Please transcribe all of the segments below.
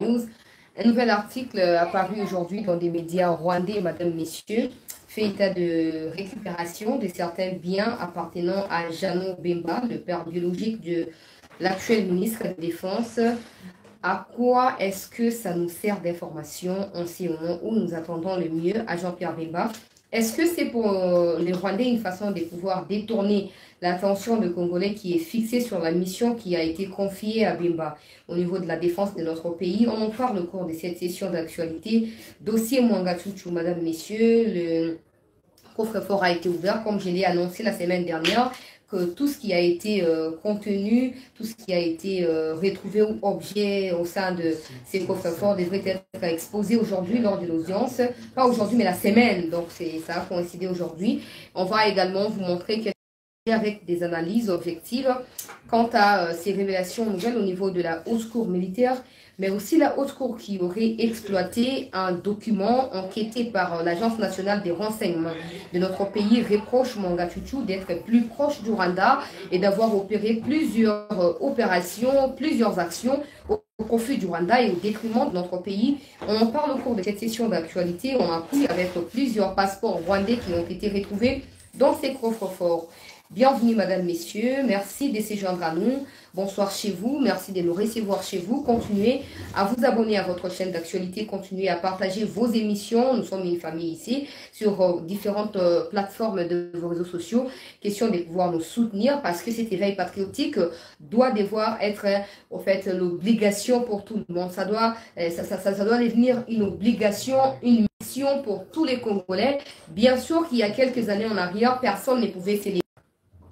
Un nouvel article apparu aujourd'hui dans des médias rwandais, madame, messieurs, fait état de récupération de certains biens appartenant à Jano Bemba, le père biologique de l'actuel ministre de la Défense. À quoi est-ce que ça nous sert d'information? En ce moment où nous attendons le mieux à Jean-Pierre Bemba Est-ce que c'est pour les Rwandais une façon de pouvoir détourner l'attention de Congolais qui est fixée sur la mission qui a été confiée à Bimba au niveau de la défense de notre pays? On en parle au cours de cette session d'actualité. Dossier Mwangachuchu, madame, messieurs, le coffre-fort a été ouvert, comme je l'ai annoncé la semaine dernière que tout ce qui a été euh, contenu, tout ce qui a été euh, retrouvé ou objet au sein de ces coffres-forts devrait être exposé aujourd'hui lors de l'audience. Pas aujourd'hui, mais la semaine. Donc, ça a coïncidé aujourd'hui. On va également vous montrer que avec des analyses objectives quant à euh, ces révélations nouvelles au niveau de la haute cour militaire, mais aussi la haute cour qui aurait exploité un document enquêté par l'Agence nationale des renseignements de notre pays reproche Mangachuchu d'être plus proche du Rwanda et d'avoir opéré plusieurs euh, opérations, plusieurs actions au profit du Rwanda et au détriment de notre pays. On en parle au cours de cette session d'actualité. On a pris avec plusieurs passeports rwandais qui ont été retrouvés dans ces coffres forts. Bienvenue, Madame, Messieurs. Merci de séjourner à nous. Bonsoir chez vous. Merci de nous recevoir chez vous. Continuez à vous abonner à votre chaîne d'actualité. Continuez à partager vos émissions. Nous sommes une famille ici sur euh, différentes euh, plateformes de vos réseaux sociaux. Question de pouvoir nous soutenir parce que cet éveil patriotique doit devoir être, en fait, l'obligation pour tout le monde. Ça doit, euh, ça doit devenir une obligation, une mission pour tous les Congolais. Bien sûr qu'il y a quelques années en arrière, personne ne pouvait célébrer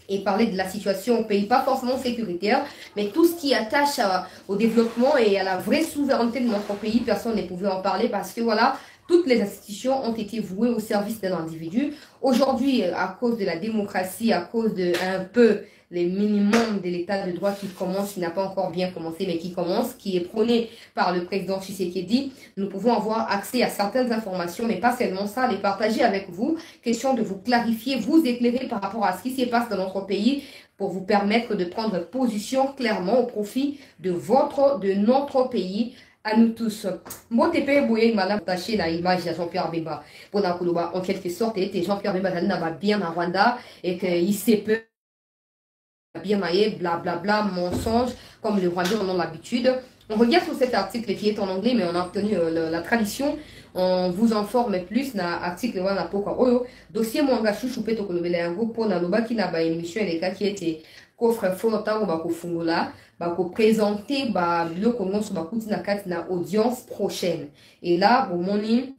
et parler de la situation au pays, pas forcément sécuritaire, mais tout ce qui attache au développement et à la vraie souveraineté de notre pays, personne ne pouvait en parler parce que voilà, toutes les institutions ont été vouées au service d'un individu. Aujourd'hui, à cause de la démocratie, à cause de un peu les minimums de l'état de droit qui commence, qui n'a pas encore bien commencé, mais qui commence, qui est prôné par le président Tshisekedi, nous pouvons avoir accès à certaines informations, mais pas seulement ça, les partager avec vous. Question de vous clarifier, vous éclairer par rapport à ce qui se passe dans notre pays pour vous permettre de prendre position clairement au profit de votre, de notre pays, à nous tous. Je peux madame attaché la image de Jean-Pierre Bemba. Pour en quelque sorte, Jean-Pierre Bemba n'a bien à Rwanda et qu'il sait peu bien maillé, blablabla, mensonge, comme les Rwandais en ont l'habitude. On regarde sur cet article qui est en anglais, mais on a obtenu euh, la tradition. On vous informe plus na article wana poka oyo dossier mwanga shushu pe tokolobela yango mpona lobaki na baémission elekaki ete coffre fort ntango bakofungola bakoprésente babiloko nyonso bakuti na kati na audience prochaine. Et là bomoni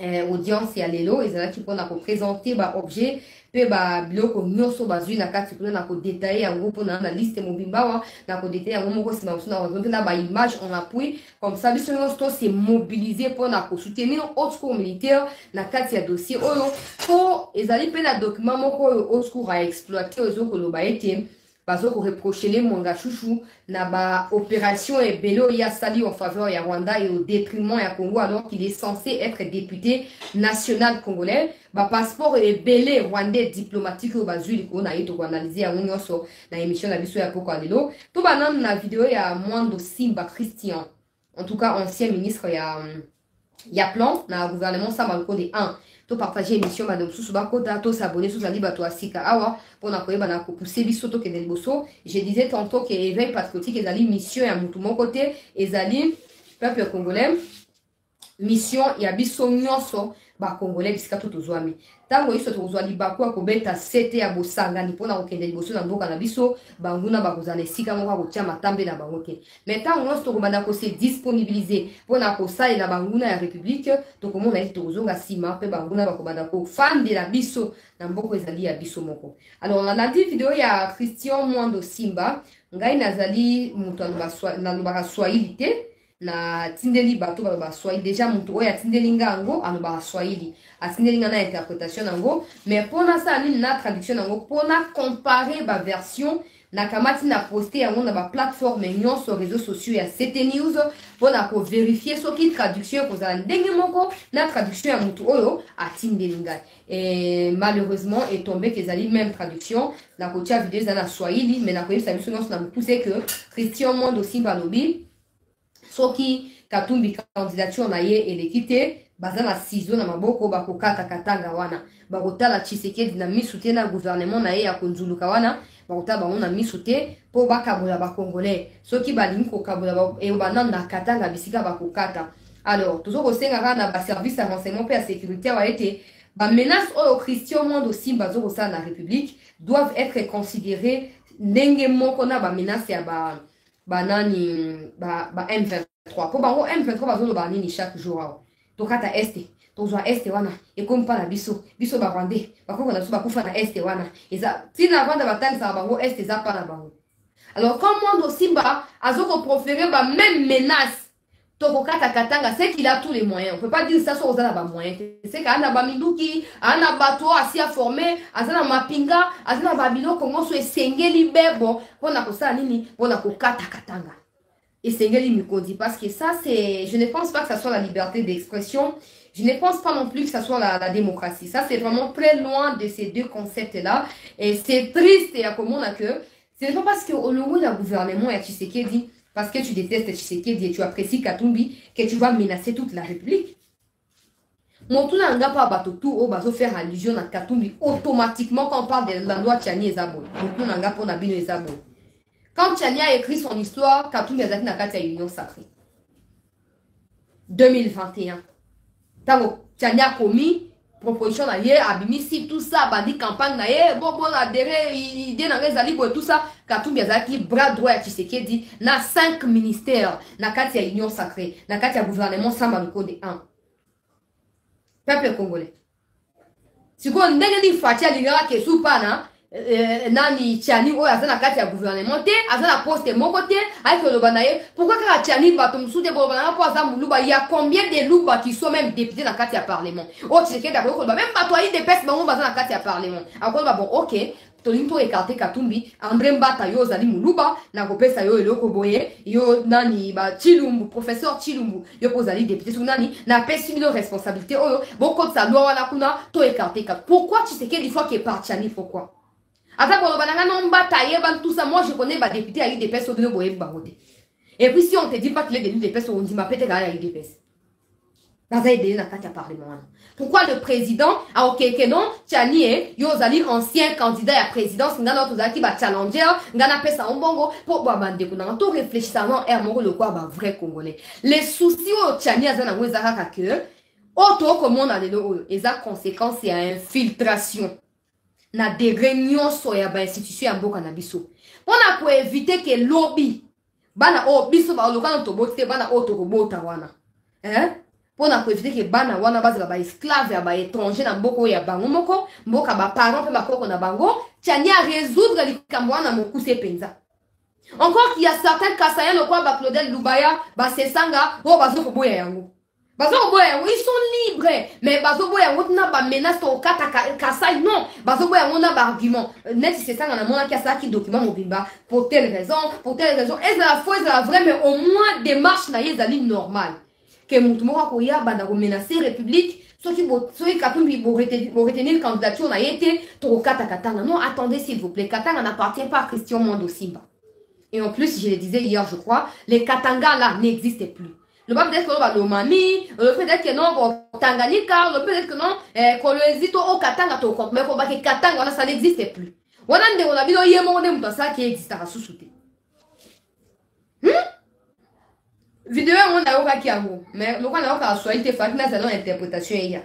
eh, audience ya lelo ezalaki mpona koprésente baobjet mpe babiloko nyonso bazwi na kati kuna na kodetaye yango mpona na liste mobimba awa na kodetaye yango moko nsima mosu na na baimage en appui. Comme ça biso nyonso tose mobilize mpona kosoutenir haute cour militaire na kati ya dossier oyo. Mpo ezali mpe na document moko oyo haute cour aexploite oyo ezokoloba ete bazokoreprochele mwanga chouchou na baopération ebele oyo asali en faveur ya rwanda et au détriment ya congo alors qu'il est censé être député national congolais. Bapasseport ebele rwandais diplomatique oyo bazwi likolo na ye tokoanalyse yango nyonso na émission na biso ya poko ya lelo to bananu na video ya mwando simba christian en tout cas ancien ministre ya, ya plan na gouvernement samba nkonde 1 topartage émission bando mosusu bakota tosabone tozali bato ya sika awa mpona koyeba na kopuse biso tokende liboso je disais tantôt ke éveil patriotique ezali mission ya motu moko te ezali peuple congolais mission ya biso nyonso bakongolais bisika to tozwami. Ntango biso tokozwa libaku ya kobeta sete ya bosangani mpona kokende liboso na mboka na biso banguna bakozala esika moko ya kotia matambe na bango te. Me ntango nyonso tokobanda kose disponibilize mpona kosalela banguna ya république tokomona ete tokozonga nsima mpe banguna bakobanda kofandela biso na mboka ezali ya biso moko. Alors nalandi video ya christian mwando simba ngai nazali moto nalobaka swahili te natindeli bato baloba swahili. Deja motu oyo atindeli nga yango alobaka swahili. Atindeli nga na interprétation yango. Mais mpona asala nini na traduction yango. Mpona compare baversion nakamati na poste yango na baplateforme nyonso réseau sociaux ya ct news mpona koverifie soki traduction ekozala ndenge moko na traduction ya motu oyo atindeli ngai e, malheureusement etombeke ezali même traduction. Nakotia video eza na swahili mais nakoyebisa biso nyonso na mokuse ke christian mondo simba alobi soki katumbi candidature na ye eleki te baza na sizo na maboko bakokata katanga wana. Bakotala tshisekedi na misu te na gouvernement na ye ya konzuluka wana bakotala bango na misu te mpo bakabola bacongolais soki balingi kokabola bananda katanga bisika bakokata. Alors tozo kosenga kaka na baservice ya renseignement mpe ya sécurité awa ete bamenace oyo christian mwando simba azokosala na république doivent être considérés ndenge moko na bamenace ya ba banani ba, ba m23. Mpo bango m23 bazoloba nini chaque jour awa? Tokata este tozwa este wana ekomi mpa na biso. Biso barwandais bakoko na biso bakufa na este wana. Eza ntina vanda batangisaka bango este eza mpa na bango. Alors comme mwando simba azokoprofere bameme menace tokokata katanga c'est qu'il a tous les moyens. On peut pas dire ça so oza na bamoyen te c'est kaa na baminduki aa na bato asi aforme aza na mapinga aza na babiloko nyonso esengeli bebo mpona kosala nini mpona kokata katanga esengeli mikonzi parce que ça c'est je ne pense pas que ça soit la liberté d'expression. Je ne pense pas non plus que ça soit la, la démocratie. Ça c'est vraiment très loin de ces deux concepts là et c'est triste ya komona que ce n'est pas parce que olongo na gouvernement ya tshisekedi parce que tu détestes Tshisekedi et tu apprécies Katumbi, que tu vas menacer toute la République. Motuna nga pa bato tout au bazo faire allusion à Katumbi automatiquement quand on parle de la loi Tchani et Zabon. Motuna nga pour Nabino et Zabon. Quand Tchani a écrit son histoire, Katumbi a na kati ya Union Sacrée. 2021. Tango Tchani a commis proposition na ye abimisi tout ça bandi campagne na ye bon bon adhéré idée na ezali boye tout ça. Katumbi azalaki bras droit ya tshisekedi na 5 ministères na kati ya union sacrée na kati ya gouvernement samba lukonde 1 peuple congolais. Sikoyo ndenge nini faci alingaka kesu pana eh, nani tiani oyo aza na kati ya gouvernement te aza na poste moko te ayeki koloba na ye. Pourkui kaka tiani bato mosusu te boloba nanga mpo aza moluba? Ya combien de luba qui sont même député na kati ya parlement? Oyo tshisekedi akoki koloba même bato ya idps bango baza na kati ya parlement. Akoloba bon ok tolingi toekarte katumbi. André mbata yo ozali moluba nakopesa yo eloko boye. Yo nani bachilumbu professeur chilumbu yo mpo ozali député. Soki nani napesi bino responsabilité oyo bokotisa lwa wana kuna toekarte ka. Pourquoi tshisekedi fois ke partiani pourquoi aza koloba na nga no mbata ayeba tout ça moi je connais badéputé ya idps oyo bino boyebi bango te et puis si on te dit pas qu'il est de l'idps ondima mpe te kaka ya wana. Pourquoi le président aokeke non? Tiani e yo ozali ancien candidat ya présidence na aire moko lokola bavrai congolais. Les soucis oyo tiani aza nango eza kaka ke oyo tokomona lelo conséquence infiltration na degré nyonso ya bainstitution ya mboka na biso. Mpona koevite ke lobi bana oyo biso balokana toboti te bana oyo tokobota wana. Eh? mpona koevite ke bana wana bazala baesclave ya baétranger na mboka oyo ya bango moko mboka baparent mpe bakoko na bango tiani arésoudre likambo wana mokuse mpenza. Encore qu'il y a certains kasaya lokola baclaudel lubaya basesanga oyo bazokoboya yango bazokoboya yango ils sont libres. Mais bazoboya yango na bamenace tokokata kasai non. Bazoboya yango na baargument neti sesanga document pour telle raison pour telle raison. Ezala faux ezala vrai mais au moins démarche na ye ezali normale ke motu moko akoya banda komenace république. Soki soki katumbi boretenir candidature na ye te tokokata katanga non attendez s'il vous plaît. Katanga n'appartient pas à christian mwando simba et en plus je le disais hier je crois les katanga là n'existent plus loba peut-être que loba peut-être que non tanganyika loba peut-être que non kolwezi to o katanga tokompte mais kobaki katanga wana ça n'existe plus. Wana ndeko na bino ye moko nde moto asalaki existaka susu te video yango nayokaki yango mais lokola nayokaka swahili te faki nazala na interprétation eya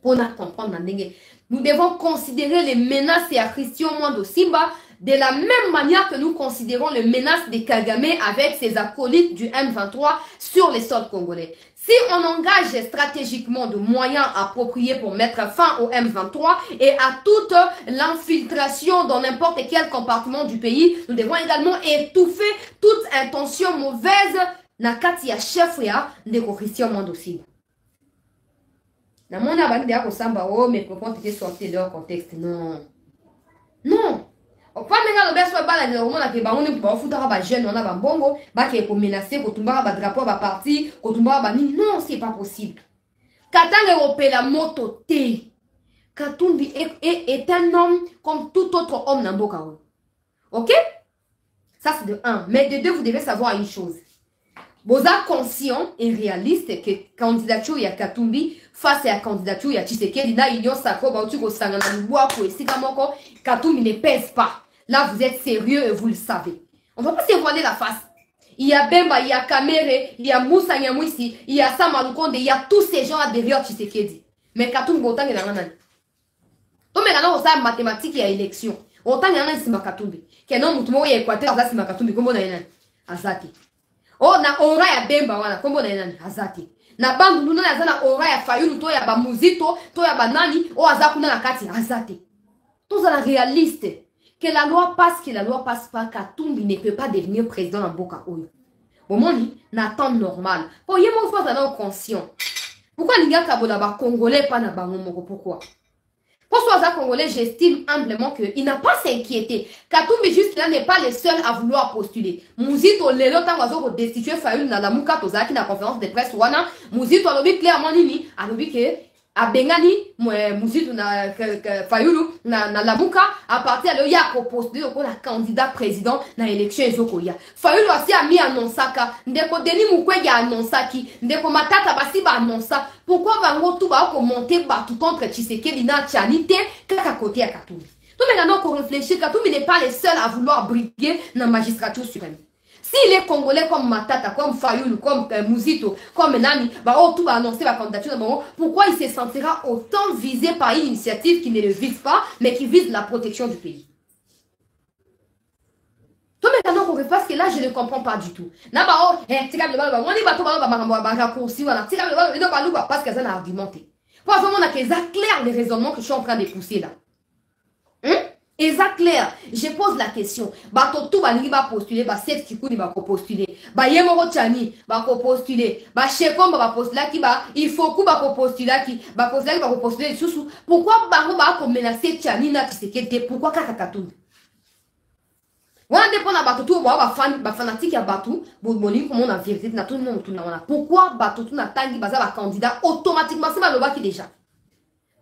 mpona comprendre na ndenge nous devons considérer les menaces ya christian mwando simba de la même manière que nous considérons les menaces de Kagame avec ses acolytes du M23 sur les sols congolais. Si on engage stratégiquement de moyens appropriés pour mettre fin au M23 et à toute l'infiltration dans n'importe quel compartiment du pays, nous devons également étouffer toute intention mauvaise na kati Christian Mwandosila. namoni abandi ya kosamba o mes propos sortis de leur contexte non non pa ndenge alobi so balandela komona ke bango nde bafutaka bajeune wana bambongo bakee komenace kotumbaka badrapo ya baparti kotumbaka banini non c'est pas possible. Katanga ekopela moto te. Katumbi est un homme comme tout autre homme na mboka oyo. Ok? Ça c'est de un. Mais de deux vous devez savoir une chose. Boza conscient et réaliste que candidature ya katumbi face ya candidature ya tshisekedi na union sacro bauti kosanga na lubwaku esika moko katumbi ne pèse pas là vous êtes sérieux et vous le savez on va pas se voiler la face il y a Bemba, il y a Kamere, il y a Moussa Nyamwisi, il y a Sama Lukonde, il y a tous ces gens là derrière Tshisekedi. Mais Katumbi autant que nanana. To me kana osa mathématique ya élection. Autant yana sima Katumbi. Keno mutu mo ya Equateur za sima Katumbi kombo na yana. Azati. Oh na ora ya Bemba wana kombo na yana. Azati. na bandu nduna aza na ora ya fayulu to ya bamuzito to ya banani oyo aza kuna na kati aza te tozala réaliste que la loi passe que la loi passe pas katumbi ne peut pas devenir président na mboka oyo bomoni na temps normal po ye moko fo aza na conscient pourkui alingi akabola bacongolais mpa na bango moko pourkui Pour soi congolais, j'estime humblement qu'il n'a pas s'inquiéter. Katumbi juste là n'est pas le seul à vouloir postuler. Muzito lelo tango azo destituer Fayulu na lamuka tozaki na conférence de presse wana. Muzito alobi clairement nini? Alobi que abengani muzitu na fayulu na, na lamuka aparti alo ya kopostule lokola candidat président na élection ezokoya. Fayulu asi ami anonsaka. Ndeko deni mukwege anonsaki. Ndeko matata basi baanonsa pourkui bango tu baokomonte bato contre tshisekedi na tiani te kaka kote ya katumbi tomenga na okorefléchir katumbi n'est pas le seul à vouloir briguer na magistrature suprême S'il est congolais comme Matata, comme Fayoul, comme euh, Mouzito, comme Nani, bah, oh, tout va annoncer la candidature, bon, pourquoi il se sentira autant visé par une initiative qui ne le vise pas, mais qui vise la protection du pays? Toi maintenant qu'on parce que là je ne comprends pas du tout. Na ba oh, eh, tika le ba, on dit ba to ba ba ba ba raccourci voilà, tika le ba, ba ba parce que ça n'a argumenté. Pour vraiment on a que ça clair les raisonnements que je suis en train de pousser là. Eza clair. Je pose la question. Bato tu balingi bapostule baset kikuni bakopostule baye moko tiani bakopostule bashekomba bapostulaki ba ifoku bakopostulaki bapostulaki bakopostule lisusu pourkui bango bakomenase tiani na kiseke te pourkui kaka katumbi wana nde mpo na bato tu baa bafanatike ya bato bolingi komona vérité na tuni motuna wana. Pourkui bato tu natangi baza bacandidat automatiquement? Si balobaki déjà.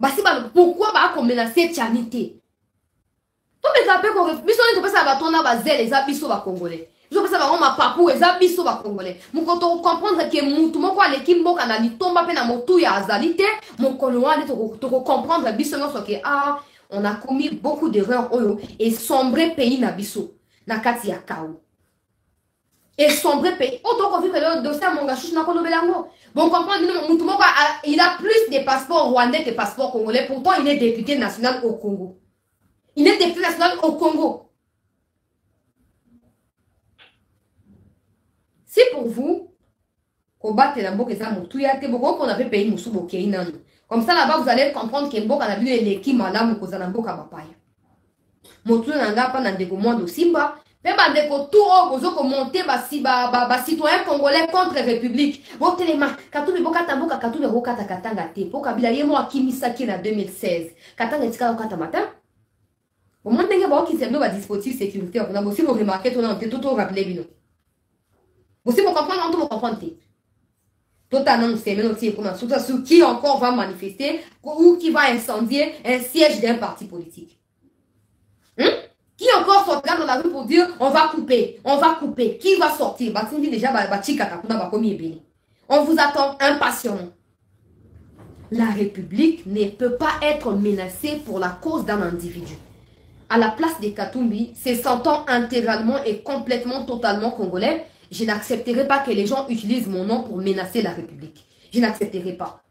Basi baloba pourkui bakomenase tiani te? Tomeka mpe biso nini topesa bato na bazele eza biso bakongolais. Biso topesa bango mapapu eza biso bakongolais. Moko tokocomprendre ke mutu moko aleki mboka na litomba mpe na motuya azali te mokolo wana nde tokocomprendre biso nyonso ke ah on a commis beaucoup d'erreur oyo esombre pays na biso na kati ya kao esombre pays. Oyo tokovivre lelo dossier ya mongashushi nakolobela yango bon comprendre nini mutu moko il a plus de passeport rwandais que passeport congolais. Pourtant il est député national au congo Il est député national au Congo. Si pour vous, combattre la te bokoki fait pays mosusu bokei nano comme ça là-bas vous allez comprendre ke mboka na bino eleki malamu kozala na mboka bapaya motuya na ngai mpa na ndeko mwa dosimba mpe bandeko tu oyo bozokomonte bacitoyen congolais contre république. Botelema katumbi bokata mboka katumbi akokata katanga te. Mpo kabila ye mo akimisaki na 2016 katanga etikala kokata mata omoni ndenge baokisa bino badispositif sécuritaire kuna bosi boremarke tona te to torapele bino. Bosi bocomprendre anto bocomprendre te totana nosemene otie kuna surtout sur qui encore va manifester ou qui va incendier un siège d'un parti politique. Hmm? qui encore dans la rue pour dire on va couper on va couper. Qui va sortir? Batindi déjà bakomi ebele on vous attend impatiemment la République ne peut pas être menacée pour la cause d'un individu à la place des Katumbi, se sentant intégralement et complètement, totalement congolais, je n'accepterai pas que les gens utilisent mon nom pour menacer la République. Je n'accepterai pas.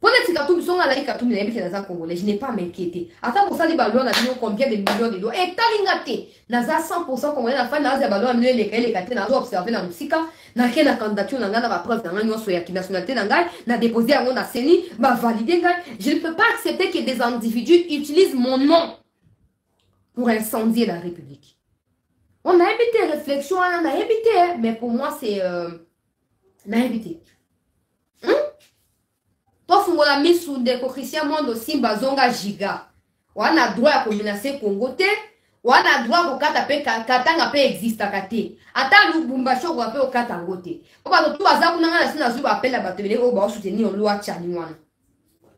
Pour les Katumbi sont à la Katumbi, dans un congolais, je n'ai pas à m'inquiéter. Attends pour ça, les ballons, on a dit combien de millions de dollars? Et talingate, naza 100% congolais, la fin, naza ballons, on a les les katé, naza observé dans le musika, na na candidature na na preuve na ngai nyonso ya nationalité na déposé yango na seni ba valider ngai je ne peux pas accepter que des individus utilisent mon nom pour incendier la République. On a évité réflexion, on a évité, mais pour moi, c'est... Euh, on a évité. Hum? tofungola misu ndeko christian mondo simba zonga giga wana droit ya komenase congo te wana droit kokata mpe katanga mpe existaka te ata lubumbashi tu baza kunanga na si nazwi bapela bato ebele oyo baosoutenir olwa wana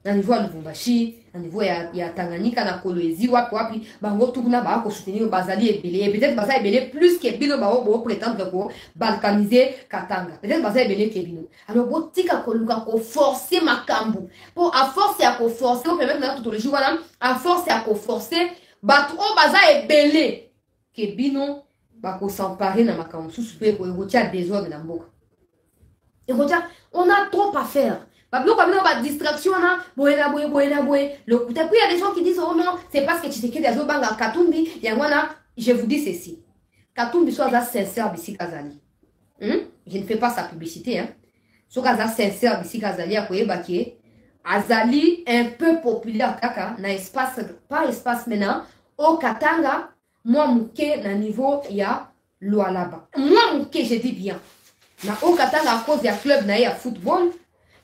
na niveau ya lubumbashi na niveau ya, ya tanganyika na kolwezi wapi wapi? Bango tu kuna bakosoutenir bazali ebele. Peut-être baza ebele plus ke bino bango boprétendre ko balkanize katanga. Peut-être baza ebele ke bino. Alors botika koluka koforce makambo. Mpo a force ya koforce opermettre na totologie wana a force ya koforce bato oyo baza ebele ke bino bakosampare na makambo. Mosusu mpe ekotia désordre na mboka. Ekotia on a trop à faire babiloko bino badistraction wana boye na boye boye na boye lokuta puis il y a des gens qui disent oh non c'est parce que tshisekedi azobanga katumbi yango wana je vous dis ceci. Katumbi so aza sincère bisika azali hmm? je ne fais pas sa publicité hein? soki aza sincère bisika azali akoyeba ke azali un peu populaire kaka na espace pas espace maintenant. Au katanga mwa moke na niveau ya lualaba mwa moke je dis bien. Na au katanga à cause ya club na ye ya football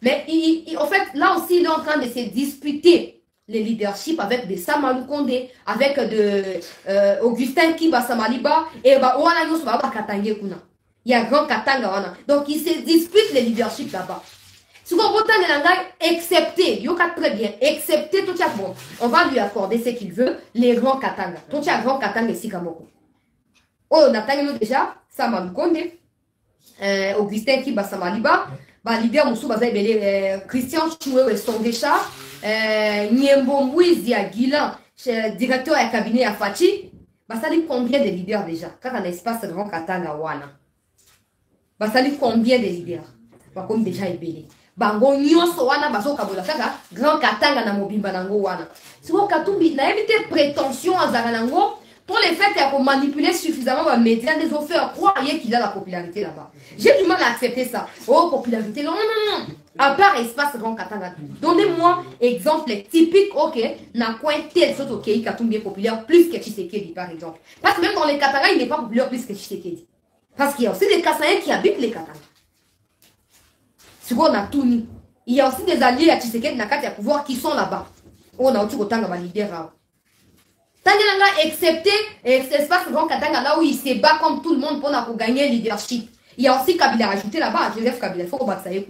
mais il, il, en fait, là aussi, il est en train de se disputer le leadership avec de Samalou Kondé, avec de euh, Augustin Kiba Samaliba, et bah, wana yosu ba Katangé kuna. Il y a grand Katanga. Donc, il se dispute le leadership là-bas. Si vous comprenez l'anglais, excepté, yoka très bien, excepté tout bon, on va lui accorder ce qu'il veut, les grands Katanga. Tout grand Katanga ici, Kamoko. Oh, on a déjà, Samalou Kondé, euh, Augustin Kiba Samaliba, balider mosusu baza ebele eh, christian chuwewe songesha nyembo mbwizi ya directeur ya cabinet ya faci basali combien de leaders déjà? Kaka na espace grand katanga wana. Basali combien de leaders? Bakomi déjà ebele. Bango nyonso wana grand katanga na mobimba nango wana. Siko katumbi prétention azala nango pour le fait de manipuler suffisamment les médias, les ont fait croire qu'il a la popularité là-bas. J'ai du mal à accepter ça. Oh, popularité, non, non, non. À part espace grand katanga. Donnez-moi exemple typique, ok, n'a quoi tel chose, ok, Katumbi est populaire plus que Tshisekedi, par exemple. Parce que même dans les Katanga, il n'est pas populaire plus que Tshisekedi. Parce qu'il y a aussi des Kassaïens qui habitent les Katanga. C'est quoi, on a tout. Il y a aussi des alliés à Tshisekedi, n'a qu'à pouvoir qui sont là-bas. On a aussi autant de leaders Tangelanga, excepté espace grand Katanga, là où il se bat comme tout le monde pour gagner le leadership. Il y a aussi Kabila rajouté là-bas, Joseph Kabila. Il faut batte ça. Il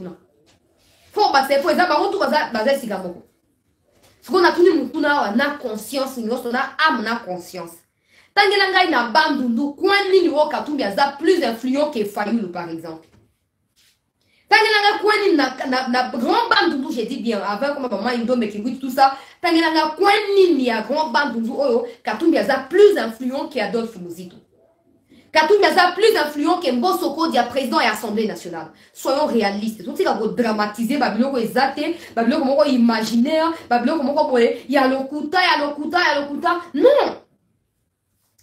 faut qu'on batte ça. Il faut que tout basé sur Gamoko. Ce qu'on a tout le monde, on a conscience, on a âme, on a conscience. Tangelanga, il a bandundu, coin ni niveau Katumbi, il plus influent que Fayoulou, par exemple. tangelanga kwani na, na, na grand bandundu j'ai dit bien avant indombe kingwiti tout ça tangelanga kwani ni ya grand bandundu oyo katumbi plus influent que adolphe muzito katumbi plus influent que mbosoko dia président ya assemblée nationale. Soyons réalistes. Totika kodramatize babiloko eza te babiloko moko imaginaire babiloko moko boye ya lokuta ya lokuta ya lokuta. Non!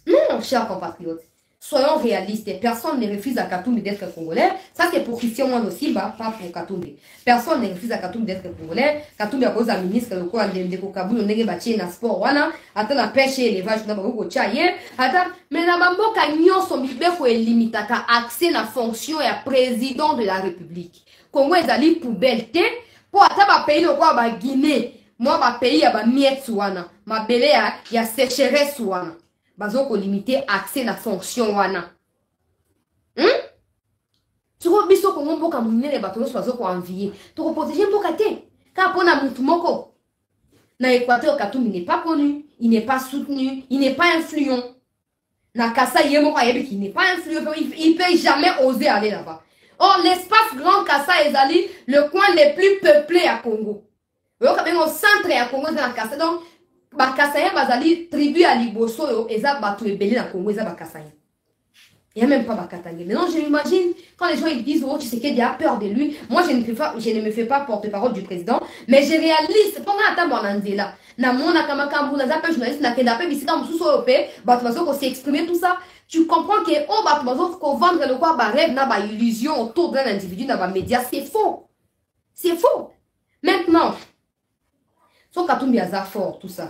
Non chers compatriotes Soyons réalistes. Personne ne refuse à Katumbi d'être congolais. Ça, c'est pour Christian Moine aussi, bah, pas pour Katumbi. Personne ne refuse à Katumbi d'être congolais. Katumbi a posé un ministre, le quoi, de Kokabu, le nègre bâti, na sport, wana. Attends, la pêche et l'élevage, na bako chaye. Attends, mais na bamboka nyonso mibeko elimitaka accès na fonction ya président de la République. Congo ezali poubelle te. Po ata ba pays le quoi, ba Guinée. Moi, ba pays ya ba miette wana. Ma bele ya, ya sécheresse wana. Bazokolimite accès na fonction wana. Hmm? soko biso kongo mboka monene bato nyonso bazokoanvie tokoprotege mboka te. Kaka mpona motu moko. Na équateur katumbi n'est pas connu il n'est pas soutenu il n'est pas influent. Na kasa ye moko ayebi qu'il n'est pas influent. Il peut jamais oser aller là-bas. Or l'espace grand kasa ezali le coin le plus peuplé ya congo. Oyoka bengo centre ya congo eza na kasa donc bakasaya bazali tribu ya liboso oyo eza bato ebele na congo eza bakasaya Il n'y a même pas Bakatangue. Maintenant, je m'imagine, quand les gens ils disent, oh, tu sais qu'il y a peur de lui, moi, je ne, fais pas, je ne me fais pas porte-parole du président, mais je réalise, pendant la table en Andela, na mona kama kambu, na zape journaliste, na kenda pe, bisika msusu ope, batu bazo ko s'exprimer tout ça, tu comprends que, oh, batu bazo ko vendre le quoi, ba rêve, na ba illusion autour d'un individu, na ba média, c'est faux. C'est faux. Maintenant, so katumbi aza fort, tout ça.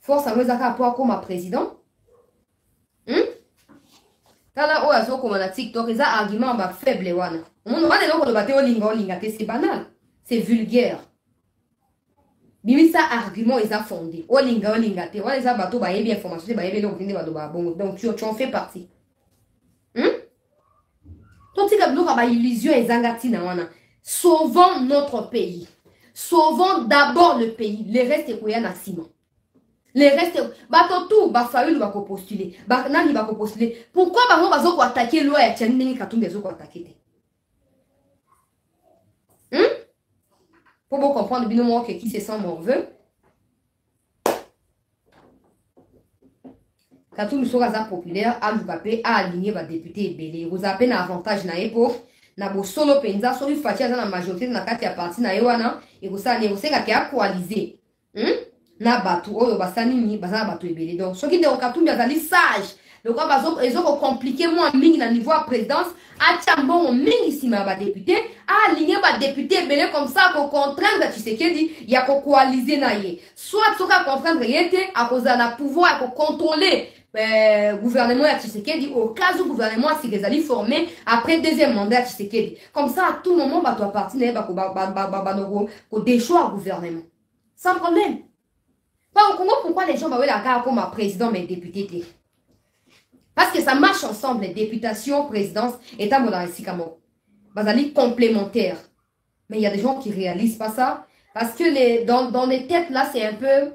force yango ezaka po akóma président. Hmm? tala oyo azokoma na tiktok eza argument ya bafaible wana omoni wana eloko loba te olinga olinga c'est banal. C'est vulgaire. Bimisa argument eza fondé olinga olinga te wana eza bato bayebi information te bayebi eloko te nde baloba bongo donc tu, tu en fais partie. Hmm? totika biloko ya baillusion ezanga ntina wana sauvons notre pays sauvons d'abord le pays. Le reste ekoya na nsima le reste bato tu bafayulu bakopostule nani bakopostule pourquoi bango bazokoatake loi ya tiani ndenge katumbi azokoatake te? Hmm? po bocomprendre bino moko qui se sent morveux katumbi soki aza populaire aluka mpe aaligne badepute ebele ekozala mpe na avantage na ye mpo na bosolo mpenza soki faci aza na majorité na kati ya parti na ye wana ekosala nini ekosengaki akoalize hmm? na bato oyo basali nini baza na bato ebele donc soki ndeko katumbi azali sage lokola ezokokomplike mwa mingi na niveau ya présidence atya mbongo mingi nsima ya badepute alinge badepute ebele comme ça akocontraindre tshisekedi ya kokoalize na ye soit soki acontraindre ye te akozala na pouvoir ya kocontrôle euh, gouvernement ya tshisekedi où gouvernement asika ezali formé après deuxième mandat ya tshisekedi. Comme ça à tout moment bato ya parti na ye bano kodechoir gouvernement. Sans problème. Pas au Congo pourquoi les gens bawelaka akoma président mais député parce que ça marche ensemble députation présidence état mola esika moko bazali complémentaire. Mais il y a des gens qui réalisent pas ça. Parce que les, dans, dans les têtes là c'est un peu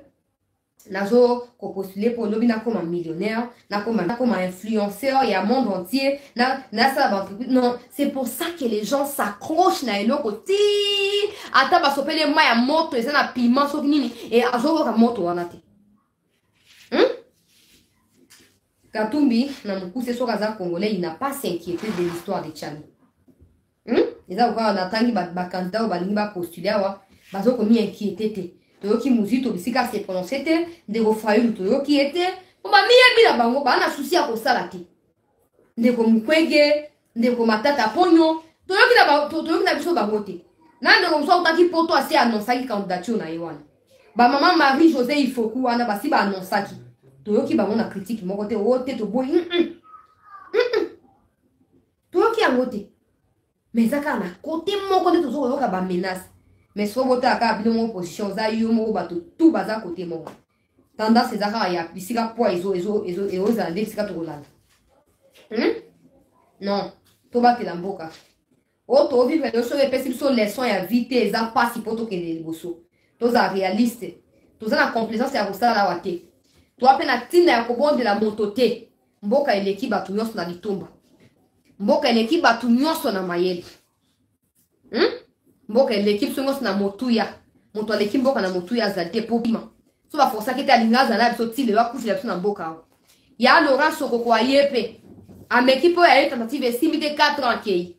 nazo kopostule mpo lobi nakoma millionnaire nakoma nakoma influenceur ya monde entier non c'est pour ça que les gens s'accrochent na eloko ti. Ata basopeli mai ya moto eza na piment soki nini e azoyoka moto wana te. Hmm? katumbi na congolais il n'a pas s'inquiété de l'histoire de tchani. Hmm? eza kokaka natangi bakandidat oyo balingi bapostule awa bazokomi inquiété te toyoki mozito bisika se prononce te ndeko fayulu toyoki ye te po bamiyebi na bango baa na susi ya kosala te. Ndeko mukwege ndeko matata ponyo toyoki na biso bango te. Na ndeko mosu autaki poto asi anonsaki candidature na ye wana. Bamama marie josé ifoku wana basi baanonsaki toyoki bango na critique moko te o te toboyi mm -mm. mm toyoki yango te. Mais eza kaka na kote moko nde tozokoyoka bamenace mais soki botala kaka bino moko position oza yo moko bato tu baza kote moko tendance eza kaka ya bisika poids ezozala nde bisika tokolanda non. Tobatela mboka. Oyo tovivre leo soki epesi biso leson ya vie te eza mpasi mpo tokende liboso tozala réaliste. Toza na complaisance ya kosala awa te toa mpe na ntina ya kobondela moto te mboka eleki bato nyonso na litumba mboka eleki bato nyonso na mayele hmm? Mboka eleki biso nyonso na motuya. Moto aleki mboka na motuya azali te mpo bima. So baforsaki te alingi azala na biso ti lelo akufela biso na mboka awa. Ya laurent sokoko aye mpe. Ameki mpo yaye tentative esimbi te 4 ans akei.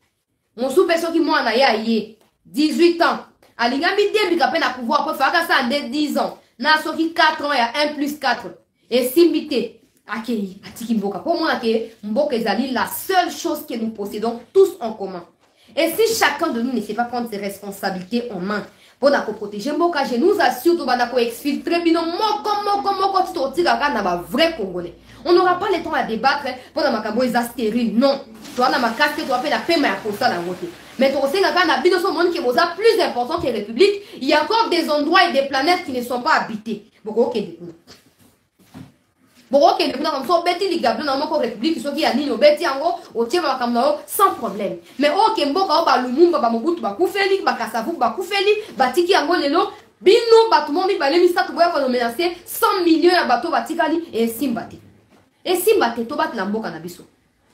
Mosu mpe soki mwana ye aye 18 ans. Alingi amidembika mpe na pouvoir mpo efaka sala nde 10 ans. Na soki 4 ans ya 1 plus 4 esimbi te akei atiki mboka. Mpo mona ke mboka ezali la seule chose que nous possédons tous en commun Et si chacun de nous ne sait pas prendre ses responsabilités en main, pour protéger mboka, je nous assure que nous exfiltrer na ba vrai congolais. On n'aura pas le temps à débattre pour na makambo eza stérile. Non. Toi na makasi toi la pema ya kosala yango te. Mais tosengaka na bino so moni ke boza plus important que république, il y a encore des endroits et des planètes qui ne sont pas habités. Kuna. Bokokende kuna ça obeti ligablo na moko république soki ya nini obeti yango otie makambo na yo sans problème. Mais oke mboka oyo balumumba bamobutu bakufeli bakasavuku bakufeli batiki yango lelo bino bato mo mibale misato boya konomenase 100 million ya bato batikali esimba te. Esimba te tobatela mboka na biso.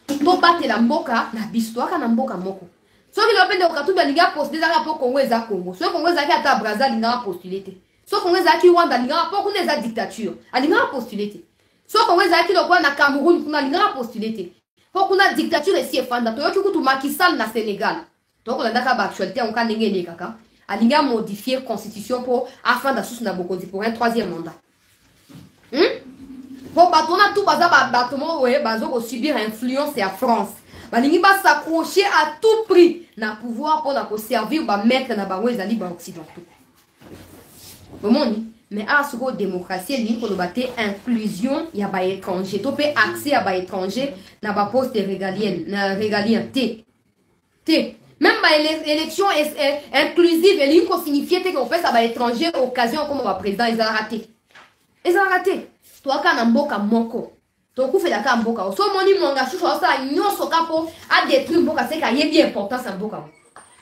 Tobatela mboka na biso toyaka na mboka moko. Soki lelo mpe ndeko katumbi alingi apostule ezaka mpo kongo eza kongo soki kongo ezalaki ata braza alingaka postule te. Soki kongo ezalaki rwanda alingaka mpo kuna eza dictature. Alingaka postule te so kongo ezalaki lokola na cameroun kuna alingaka postule te. Mpo kuna dictature esi efanda. Toyoki kutu makisal na sénégal tokolandaka baactualité yango ka ndenge elekaka alingi amodifie constitution mpo afanda susu na bokonzi pour un troisième mandat. Mpo hmm? bato wana tu baza bato moko oye baza kosubir influence ya france. Balingi basaccroche à tout prix na pouvoir mpona koservir bamaître na bango ezali baoccidentaux omoni mais awa sikoyo démocratie elingi koloba te inclusion ya baétranger to mpe accès ya baétranger na baposte régalien te te même baélection inclusive elingi kosignifie te ke kopesa baétranger occasion okoma baprésident ezalaka te ezalaka te toyaka na mboka moko. Tokufelaka mboka so omoni monga susu azosala nyonso ka mpo adétruire mboka seke ayebi importance ya mboka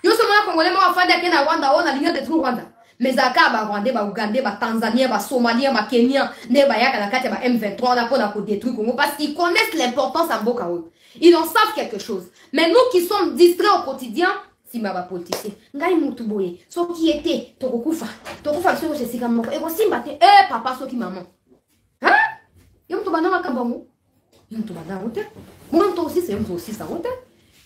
yo so mona congolais moko afandi ake na rwanda oyo nalingi adétruire rwanda ezalaka barwandais baougandais batanzanien basomalien bakenien nde ba m23 wana mpona kodétruire congo. Parce qu'ils connaissent l'importance ya mboka oyo ils en savent quelque chose. Mais nous qui sommes distraits au quotidien nsima ya bapoliticien ngai mutu boye soki ye te tokokufa tokufa biso nyonso esika moko ekosimba e papa soki mama yo moto banda makambo yango yo moto banda yango te mona moto osisa yo moto osisa yango te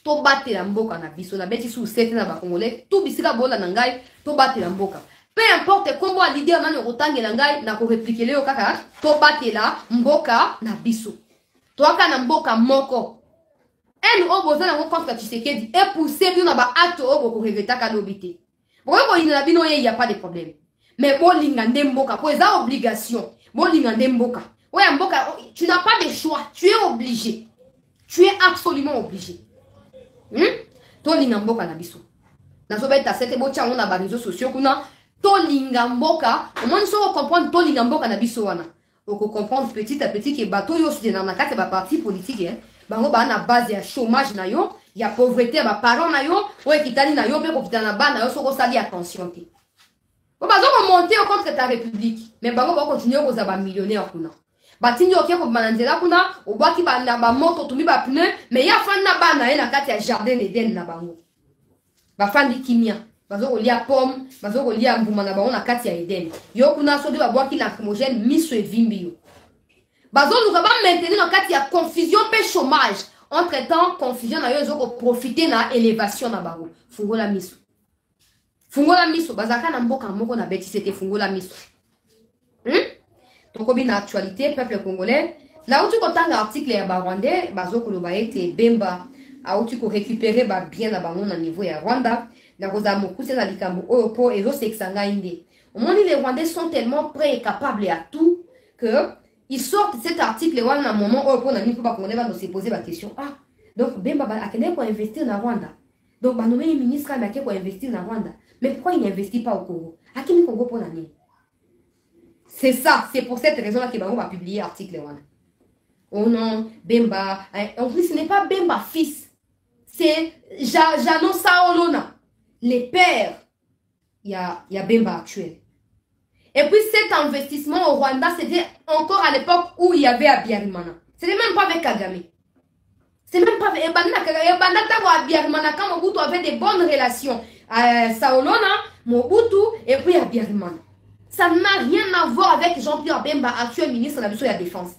tobatela mboka na biso nabeti su sete na bakongolais tu bisika bola na ngai tobatela mboka peu importe nkombo ya lider nani okotangela ngai na koreplikele yo kaka. Tobatela mboka na biso. Toyaka na mboka moko. Ene oyo boza nango contre tshisekedi epousse bino na baacte oyo bokoregretaka lobi te. Bokoki koyinela bino ye ya pas de problème. Mais bolinga nde mboka po eza obligation. Bolinga nde mboka. Oyo mboka tu n'as pas de choix. Tu es obligé. Tu es absolument obligé. Hmm? tolinga mboka na biso. Nazobeta sete botya yango na bareseau sociaux kuna tolinga mboka. Omoni soki ocomprendre tolinga mboka na biso wana. Okocomprendre petit à petit ke bato oyo osutenaka na kati ya baparti politique eh? bango baa na base ya chômage na yo ya pauvreté ya baparent na yo oyo ekitani na yo mpe kokitana na bana na yo soki osali attention te. Po baza komonte yo contre ta république mais bango bakontinue kozala bamillionnaire kuna. Batindi oke kobima na nzela kuna obwaki na bamoto otumi bapneu mais ye afandi na bana ye na kati ya jardin eden na bango. Bafandi kimia bazokolia pomme bazokolia mbuma na bango na kati ya eden. Yo kuna soki babwaki lacrymogène miso evimbi yo. Bazoluka bamaintenir na kati ya confusion mpe chômage. Entre temps confusion na yo ezokoprofite na élévation na bango. Fungola miso. Fungola miso. Bazalaka na mboka moko na betise te fungola miso. Hmm? tokobi na actualité peuple congolais. Nauti kotanga article ya barwandais bazokoloba ete bemba auti korécupere babien na bango na niveau ya rwanda nakozala mokuse na likambo. Oyo mpo ezosekisa ngai nde omoni les rwandais sont tellement prêts et capables à tout que ils sortent cet article wana na moment oyo mpo na nini mpo bakongolais bandose poser baquestion ah donc bemba akendeki koinvestir na rwanda? Donc banomeli ministre ami ake koinvestir na rwanda? Mais pourquoi il n'investit pas au congo? Akimi congo mpo na nini c'est ça c'est pour cette raison là que bango bapublie article wana oh non bemba en plus ce n'est pas bemba fils. C'est jano saolona les pères il y a, y a bemba actuel et puis cet investissement au Rwanda, c'était encore à l'époque où il y avait Abiyarimana. C'était même pas avec Kagame. C'est même pas avec Ebanda Tago Abiyarimana quand Mobutu avait des bonnes relations. à Saolona, Mobutu et puis Abiyarimana. Ça n'a rien à voir avec Jean-Pierre Bemba, actuel ministre de la Défense.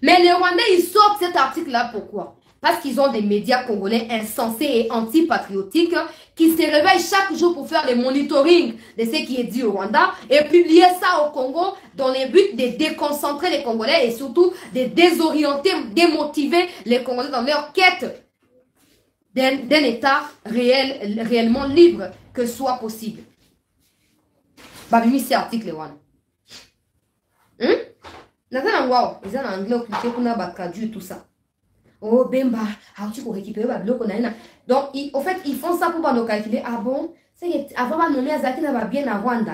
Mais les Rwandais, ils sortent cet article-là pourquoi? Parce qu'ils ont des médias congolais insensés et antipatriotiques qui se réveillent chaque jour pour faire le monitoring de ce qui est dit au Rwanda et publier ça au Congo dans le but de déconcentrer les Congolais et surtout de désorienter, démotiver les Congolais dans leur quête d'un État réel, réellement libre que soit possible. babimi si article wana hmm? naza nango awa anglais oklike kuna tout ça Oh, Bemba, ah, tu peux récupérer ma bloc, on a Donc, ils, au fait, ils font ça pour pas nous calculer. Ah bon, c'est qu'avant, ma nommé Azaki n'a pas bien à Rwanda.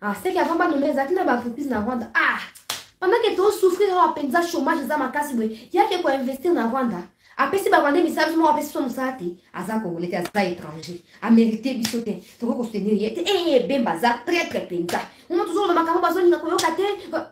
Ah, c'est qu'avant, ma nommé Azaki n'a pas entreprise na Rwanda. Ah, pendant que tu souffrir, oh, on a pensé chômage, ça m'a cassé. Il y a quelqu'un investir na Rwanda. apesi bavande misala somo apesi so mosala te aza congolais te aza étranger amérite biso te tokoki kosutenir ye te e eh, bemba aza traître mpenza omo tozoloba makambo bazolinga koyoka te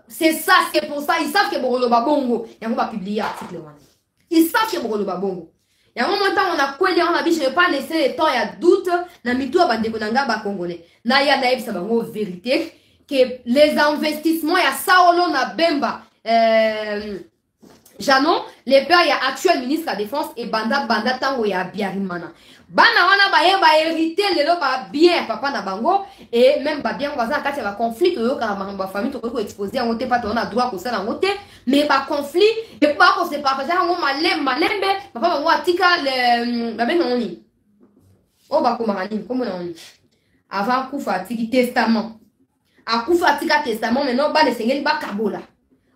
c'est ça c'est pour ça ils savent ke bokoloba bongo yango bapiblie article wana ils savent ke bokoloba bongo yango mo ntango nakweli yango na biso ne pas laisser le temps ya doute. Na mitu ya bandeko na ngai bacongolais naya nayebisa bango vérité ke les investissements ya saolo na bemba euh, Jano, le père ya actuel ministre de la défense et banda banda tango ya biarimana. Bana wana ba ba hérité ba bien papa na bango et même ba bien baza kati ba conflit to yoka na ba famille to ko exposer en te pas on a droit ko sala ngote mais ba conflit et pas ko se partager ngo malem malembe papa bango atika le ba ben. O ba ko marani comme noni. Avant kufa atiki testament. Akufa atika testament maintenant ba le sengeli ba kabola.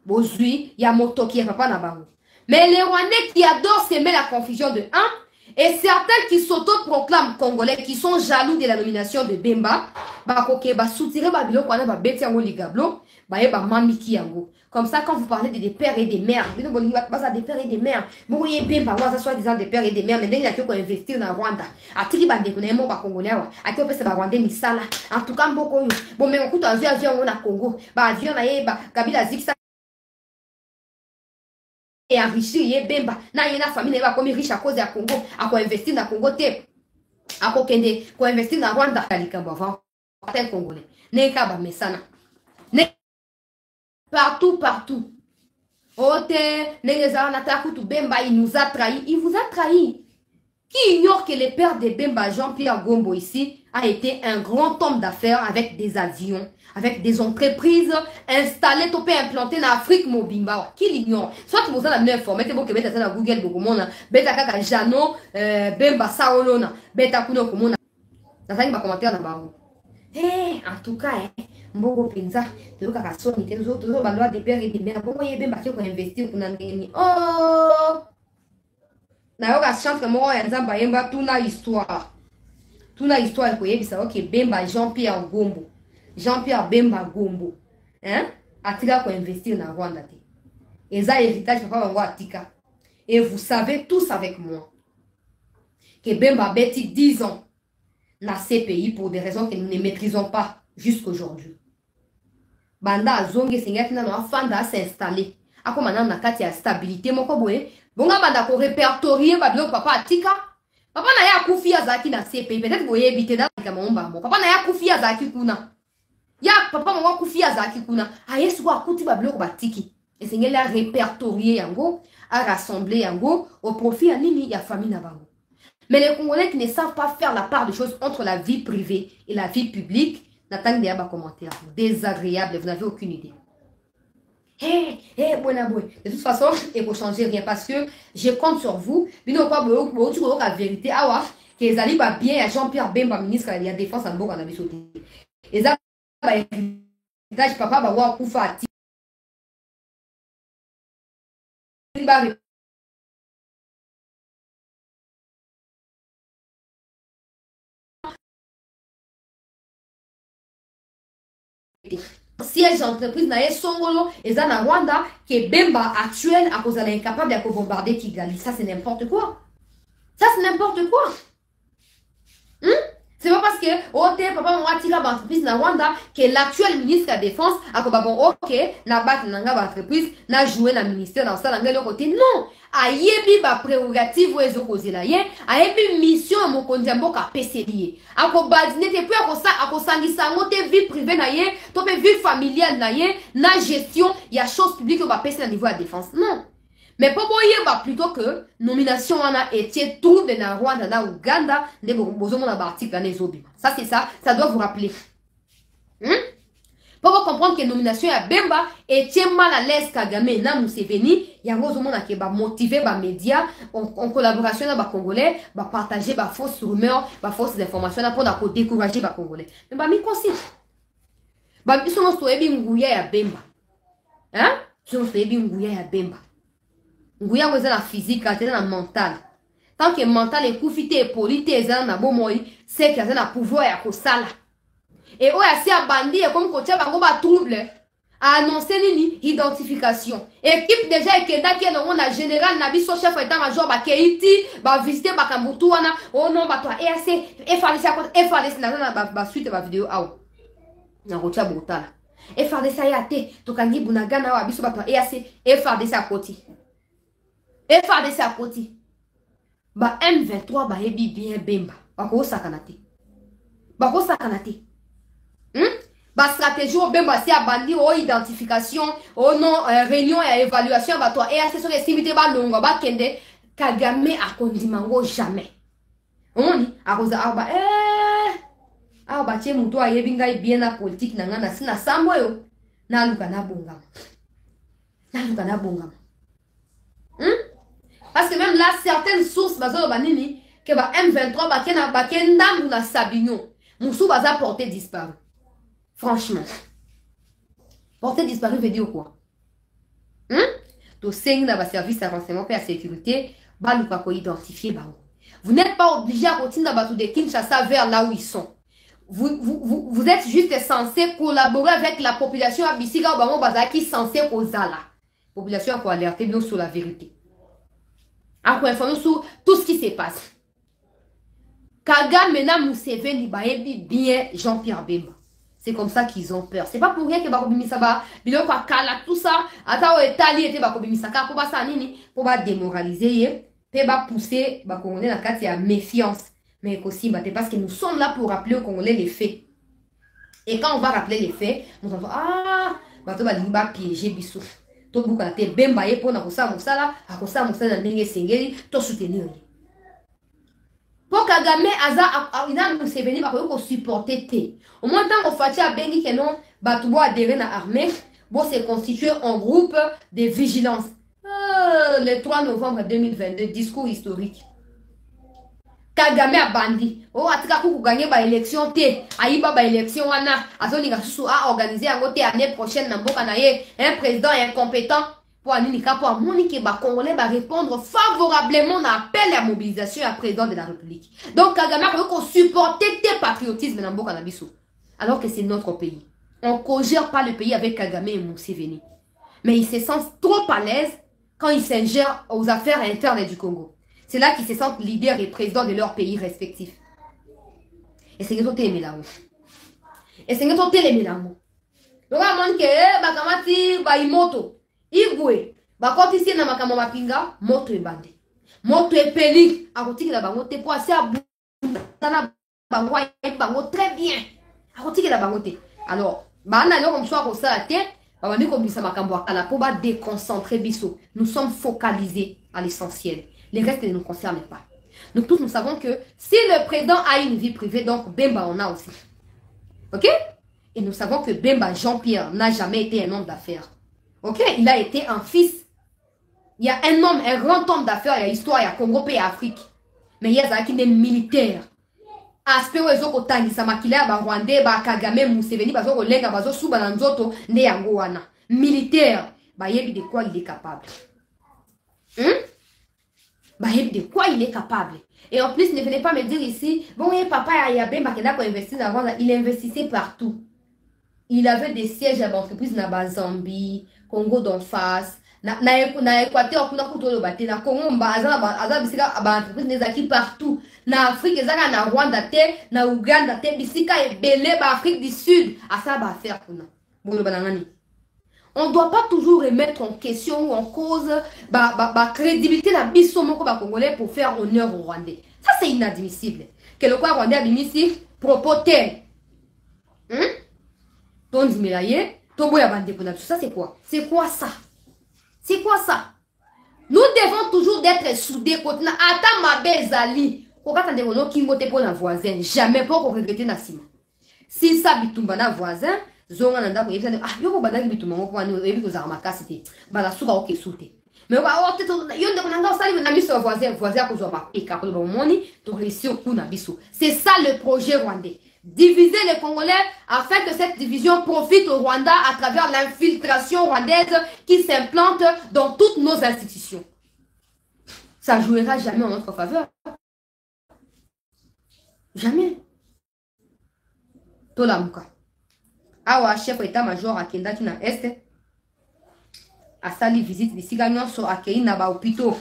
Bozwi ya motoki ya papa na bango. Mais les rwandais qui adorent semer la confusion de un et certains qui s'autoproclament congolais qui sont jaloux de la nomination de bemba bakoke basoutire babiloko wana babeti yango ligablo baye bamamiki yango. Comme ça quand vous parlez de des pères et des mères bino bolingi baza des pères et des mères. Moko ye bemba ngo aza soit disant des pères et des mères mais ndenge aki koinvestir na rwanda atiki bandeko na ye moko bakongolais awa aki kopesa barwandais misala. En tout cas mboka oyo bomengo kutu azwi azwi yango na congo. Baavion na ye kabila azikisa enrichir ye bemba. Na ye na famille na ye bakomi riche à cause ya congo akoinvestir na congo te. Akokende koinvestir na rwanda likambo avant congolais kaka bamesana partout partout. O te ndenge eza wana ta kutu bemba il nous a trahi il vous a trahi qui ignore que le père de bemba jean-pierre gombo ici a été un grand homme d'affaires avec des avions avec des entreprises installées to mpe implantées na afrique mobimba. Qui l'ignore? Soit na bino informe te bokebeta ata na google bokomona beta kaka jano euh, bemba saolona beta kuna okomona nazangi bacommentaire na bango hey, en tout cas eh, mbongo mpenza toyokaka soni te tozobalwa de pere de mer bongo yebemba ke koinvestir kuna ndenge nini oh! nayoka chantre moko ya nzambe ayemba tuna histoire tuna histoire ekoyebisa oke bemba jean pierre gombo. Jean pierre bemba gombo hein? atika koinvestir na rwanda te. Eza héritage papa bango atika. Et vous savez tous avec moi que bemba abeti 10 ans na cpi pour des raisons que nous ne maîtrisons pas jusqu'aujourd'hui. Banda azongi esengaki nano afanda asinstalle akóma nano na kati ya stabilité moko boye. Bongo abanda korepertorie babiloko papa atika papa na ye akufi azalaki na cpi peut-être boyebi te nalikama mombambo papa na ye akufi azalaki kuna. Ya papa moko akufi azalaki kuna. Aye siko akuti babiloko batiki. Esengeli arepertorie yango arassemble yango au profit ya nini? Ya famille na bango. Mais les congolais qui ne savent pas faire la part des choses entre la vie privée et la vie publique n'attendent déjà bas commentaire. Désagréable vous n'avez aucune idée Hé, hé, bon boy. De toute façon, il faut changer rien parce que je compte sur vous. Bino pas beaucoup, tu vois la vérité. Ah ouais, que les alliés va bien à Jean-Pierre Bemba, ministre de la Défense en Boka, on a vu sauter. Et ça, héritage papa va voir Koufa. Siège entreprise na ye songolo eza na rwanda ke bemba actuel akozala incapable ya kobombarde kigali. Ça c'est n'importe quoi. Ça c'est n'importe quoi. Hmm? c'est pas parce que o te papa na rwanda ke l'actuel ministre ya défense akoba bon ok na na ministère na kosala non ayebi baprérogative oyo ezokozela ye ayebi mission ya mokonzi ya mboka apeseli ye. Akobadine te mpe akosangisa yango te vie privé na ye to mpe vie familiale na ye na gestion ya chose publique oyo bapesi na niveau ya défense. Non. Mais mpo boyeba plutôt que nomination wana etie trouble na rwanda na uganda nde bozomona baarticle wana ezobima. Ça c'est ça ça doit vous rappeler. Hmm? Mpo bocomprendre ke nomination ya bemba mal à l'aise kagame. Na museveni yango ozomona ke bamotive bamédia en collaboration bacongolais bapartage bafausse rumeur information na mpona kodécourage bacongolais me ya bemba nguya ya bemba nguya physique ate eza na mental. Tant ke mental ekufi te epoli te ezala pouvoir ya kosala oyo asi abandi ekomi kotia bango batrouble aannonce nini identification. Équipe déjà ekendaki elongo na général na biso chef état major bakei ti bavisite makambo tu wana. Ono bato ya eac frdc frdc naza na basuite bavideo awa nakotia botala frdc aya te tokangi bunagana awa biso bato ya eac frdc akoti frdc akoti ba m23 bayebi bien bemba bakosakana te bakosakana te hmm? bastratégie oyo bemba asi abandi o identification o non euh, réunion ya évaluation ya bato ya eac soki esimbi te balongwa bakende kagame akondima ngo jamais. Omoni akoza awa ba eh, awa batie motu ayebi ngai bien na politike na ngai na si na sambo oyo naluka nabongama naluka nabongama hmm? parce que même là certaines sources bazoloba nini ke ba m23 bake na bake ndambu na sabignon mosusu baza porté disparu franchement porté disparu veut dire quoi? Hmm? tosengi na baservice ya renseignement mpe ya sécurité baluka koidentifie bango vous n'êtes pas obligé à kotinda bato de kinshasa vers là où ils sont vous, vous, vous, vous êtes juste censé collaborer avec la population à Bissika Obama Baza qui est censé Ozala. Population alerter nous sur la vérité. Informer sur tout ce qui se passe. Kagame mena Museveni baebi bien Jean-Pierre Bemba. C'est comme ça qu'ils ont peur. C'est pas pour rien que bakobimisa ba kala tout ça. Ata o etali était bakobimisa ka pour ba sa nini? Pour ba démoraliser ye, pe ba pousser ba congolais na méfiance. Mais aussi parce que nous sommes là pour rappeler aux Congolais les faits. Et quand on va rappeler les faits, nous allons ah, bato balingi ba piéger biso. To buka te bemba ye pona kosala na. Mpo kagame aza ina museveni bakoki kosupporte te au moins ntango faci abengi keno bato boadere na armée bose constituer en groupe de vigilance. Euh, le 3 novembre 2022 discours historique. Kagame abandi oyo atikaki koganye baélection te ayiba baélection wana. Azolinga susu aorganize yango te année prochaine na mboka un président incompétent mpo anini ka mpo amoni ke bacongolais barépondre favorablement na appel ya mobilisation ya président de la république. Donc kagame akoki kosupporte te patriotisme na mboka na biso alors que c'est notre pays. On cogère pas le pays avec kagame et museveni. Mais ils se sentent trop à l'aise quand ils s'ingèrent aux affaires internes du congo. C'est là qu'ils se sentent leaders et présidents de leurs pays respectifs. Esenge totelemela yango esenge totelemela yango longo amoni ke bakamati baimoto igwe bakotisi na makambo mapinga moto ebande. Moto epeli akotikela bango te mpo asi abuna bango ayebi bango très bien. Akotikela bango te. Alors bana eloko mosusu akosala te babandi kobimisa makambo ya kala mpo badeconcentre biso. Nous sommes focalisés à l'essentiel. Les restes ne nous concernent pas. Nous tous nous savons que si le président a une vie privée donc Bemba en a aussi. Ok? Et nous savons que Bemba Jean-Pierre n'a jamais été un homme d'affaires Ok, il a été un fils. Il y a un homme, un grand homme d'affaires, il y a histoire, il y a Congo et Afrique. Mais il y a qui est militaire. aspect oyo ezokotangisa makila ya barwandais bakagame museveni bazokolenga bazosuba na nzoto nde yango wana militaire bayebi de quoi il est capable hmm? bayebi de quoi il est capable et en plus ne venez pas me dire ici bon papa ya yabe bakenda koinvestir na rwanda il investissait partout il avait des sièges ya baentreprise na bazambie congo d'en face na, na, na équateur kuna kutu oloba te na congo mba aza, bisika baentreprise na ezalaki partout na afrique ezaka na rwanda te na uganda te bisika ebele baafrique du sud asala baaffaire kuna boloba na ngani on doit pas toujours remettre en question ou en cause ba, ba, ba crédibilité na biso moko bacongolais pour faire honneur au rwandais ça c'est inadmissible ke lokwa rwandais abimisi propos te hmm? Biso ça c'est quoi? C'est quoi ça? C'est quoi ça? Nous devons toujours d'être soudés kotina ata mabe ezali kokata ndeko nokingo te mpo na voisin jamais mpo koregrete na nsima silisa bitumba na voisin zonga na ndako yebisa ah yoko bandaki bitumba moko wani oyebi kozala makasi okesu te me yo na miso voisin. Voisin biso c'est ça le projet rwandais diviser les Congolais afin que cette division profite au Rwanda à travers l'infiltration rwandaise qui s'implante dans toutes nos institutions. Ça ne jouera jamais en notre faveur. Jamais. Tolamuka. Awa chef état-major akendaki na este asali visite bisika nyonso akei na bahôpitaux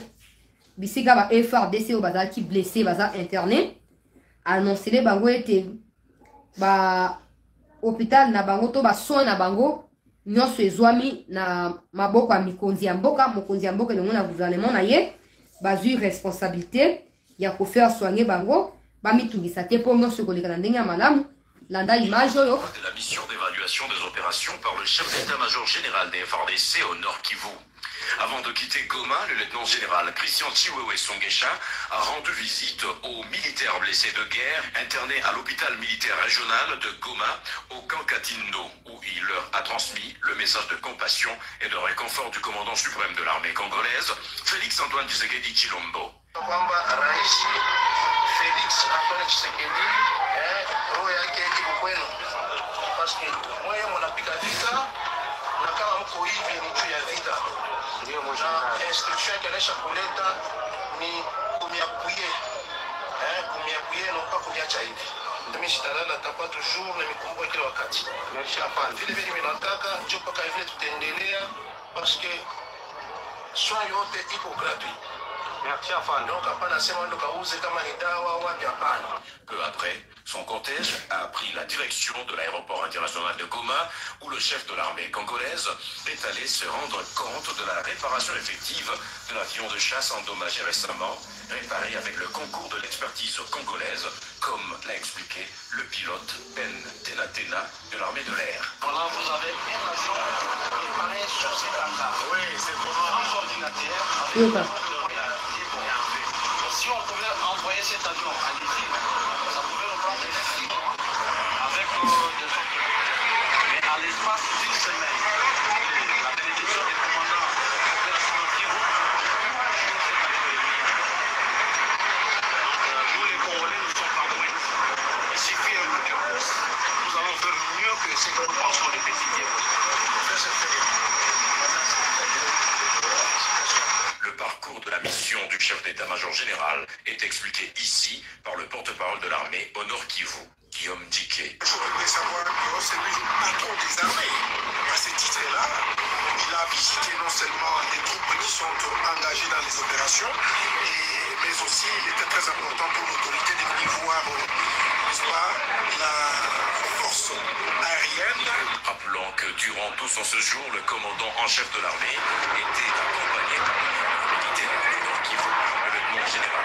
bisika ba frdc oyo bazalaki blessé baza interne annonsele bango ete bahôpital na bango to basoin na bango nyonso ezwami na maboko ya mikonzi ya mboka. Mokonzi ya mboka elongo na gouvernement na ye bazwi responsabilité ya kofaire soigne bango. Bamitungisa te mpo nyonso ekoleka na ndenge ya malamu. Landa image oyo. De la mission d'évaluation des opérations par le chef d'état-major général des FARDC au Nord Kivu. Avant de quitter Goma, le lieutenant-général Christian Chiwewe Songesha a rendu visite aux militaires blessés de guerre internés à l'hôpital militaire régional de Goma au camp Katindo, où il leur a transmis le message de compassion et de réconfort du commandant suprême de l'armée congolaise, Félix Antoine Tshisekedi Chilombo. Na kama mko hivi ni juu ya vita, na instruction yake anaisha kuleta ni kumiakuye. Eh, kumiapuye na kwa kumiacha hivi. Mimi sitalala takuwa toujours na mikumbuka kila wakati. Hapana. Vile vile minataka njo mpaka vile tutaendelea parce que soin yote iko gratuit donc hapana sema ndo kauze kama ni dawa wapi hapana Peu après, son cortège a pris la direction de l'aéroport international de Goma, où le chef de l'armée congolaise est allé se rendre compte de la réparation effective de l'avion de chasse endommagé récemment, réparé avec le concours de l'expertise congolaise, comme l'a expliqué le pilote Ben Tenatena de l'armée de l'air. Voilà, vous avez un avion préparé sur cet hangar. Oui, c'est vraiment un ordinateur. Envoyer cet avion à l'usine, ça pouvait nous prendre six mois avec euh, des autres. Mais à l'espace d'une semaine, la bénédiction du commandant de l'opération Kivu, nous les Congolais ne sommes pas moins. Il suffit un peu de plus, nous allons faire mieux que ce que nous pensons les petits Le parcours de la mission du chef d'état-major général est expliqué ici par le porte-parole de l'armée au Nord Kivu, Guillaume Diké. Je voudrais savoir que c'est lui le patron des armées. À ce titre-là, il a visité non seulement les troupes qui sont engagées dans les opérations, mais aussi il était très important pour l'autorité de venir voir, n'est-ce pas, la force aérienne. Rappelons que durant tout son séjour, le commandant en chef de l'armée était accompagné par le militaire du Nord Kivu, le lieutenant général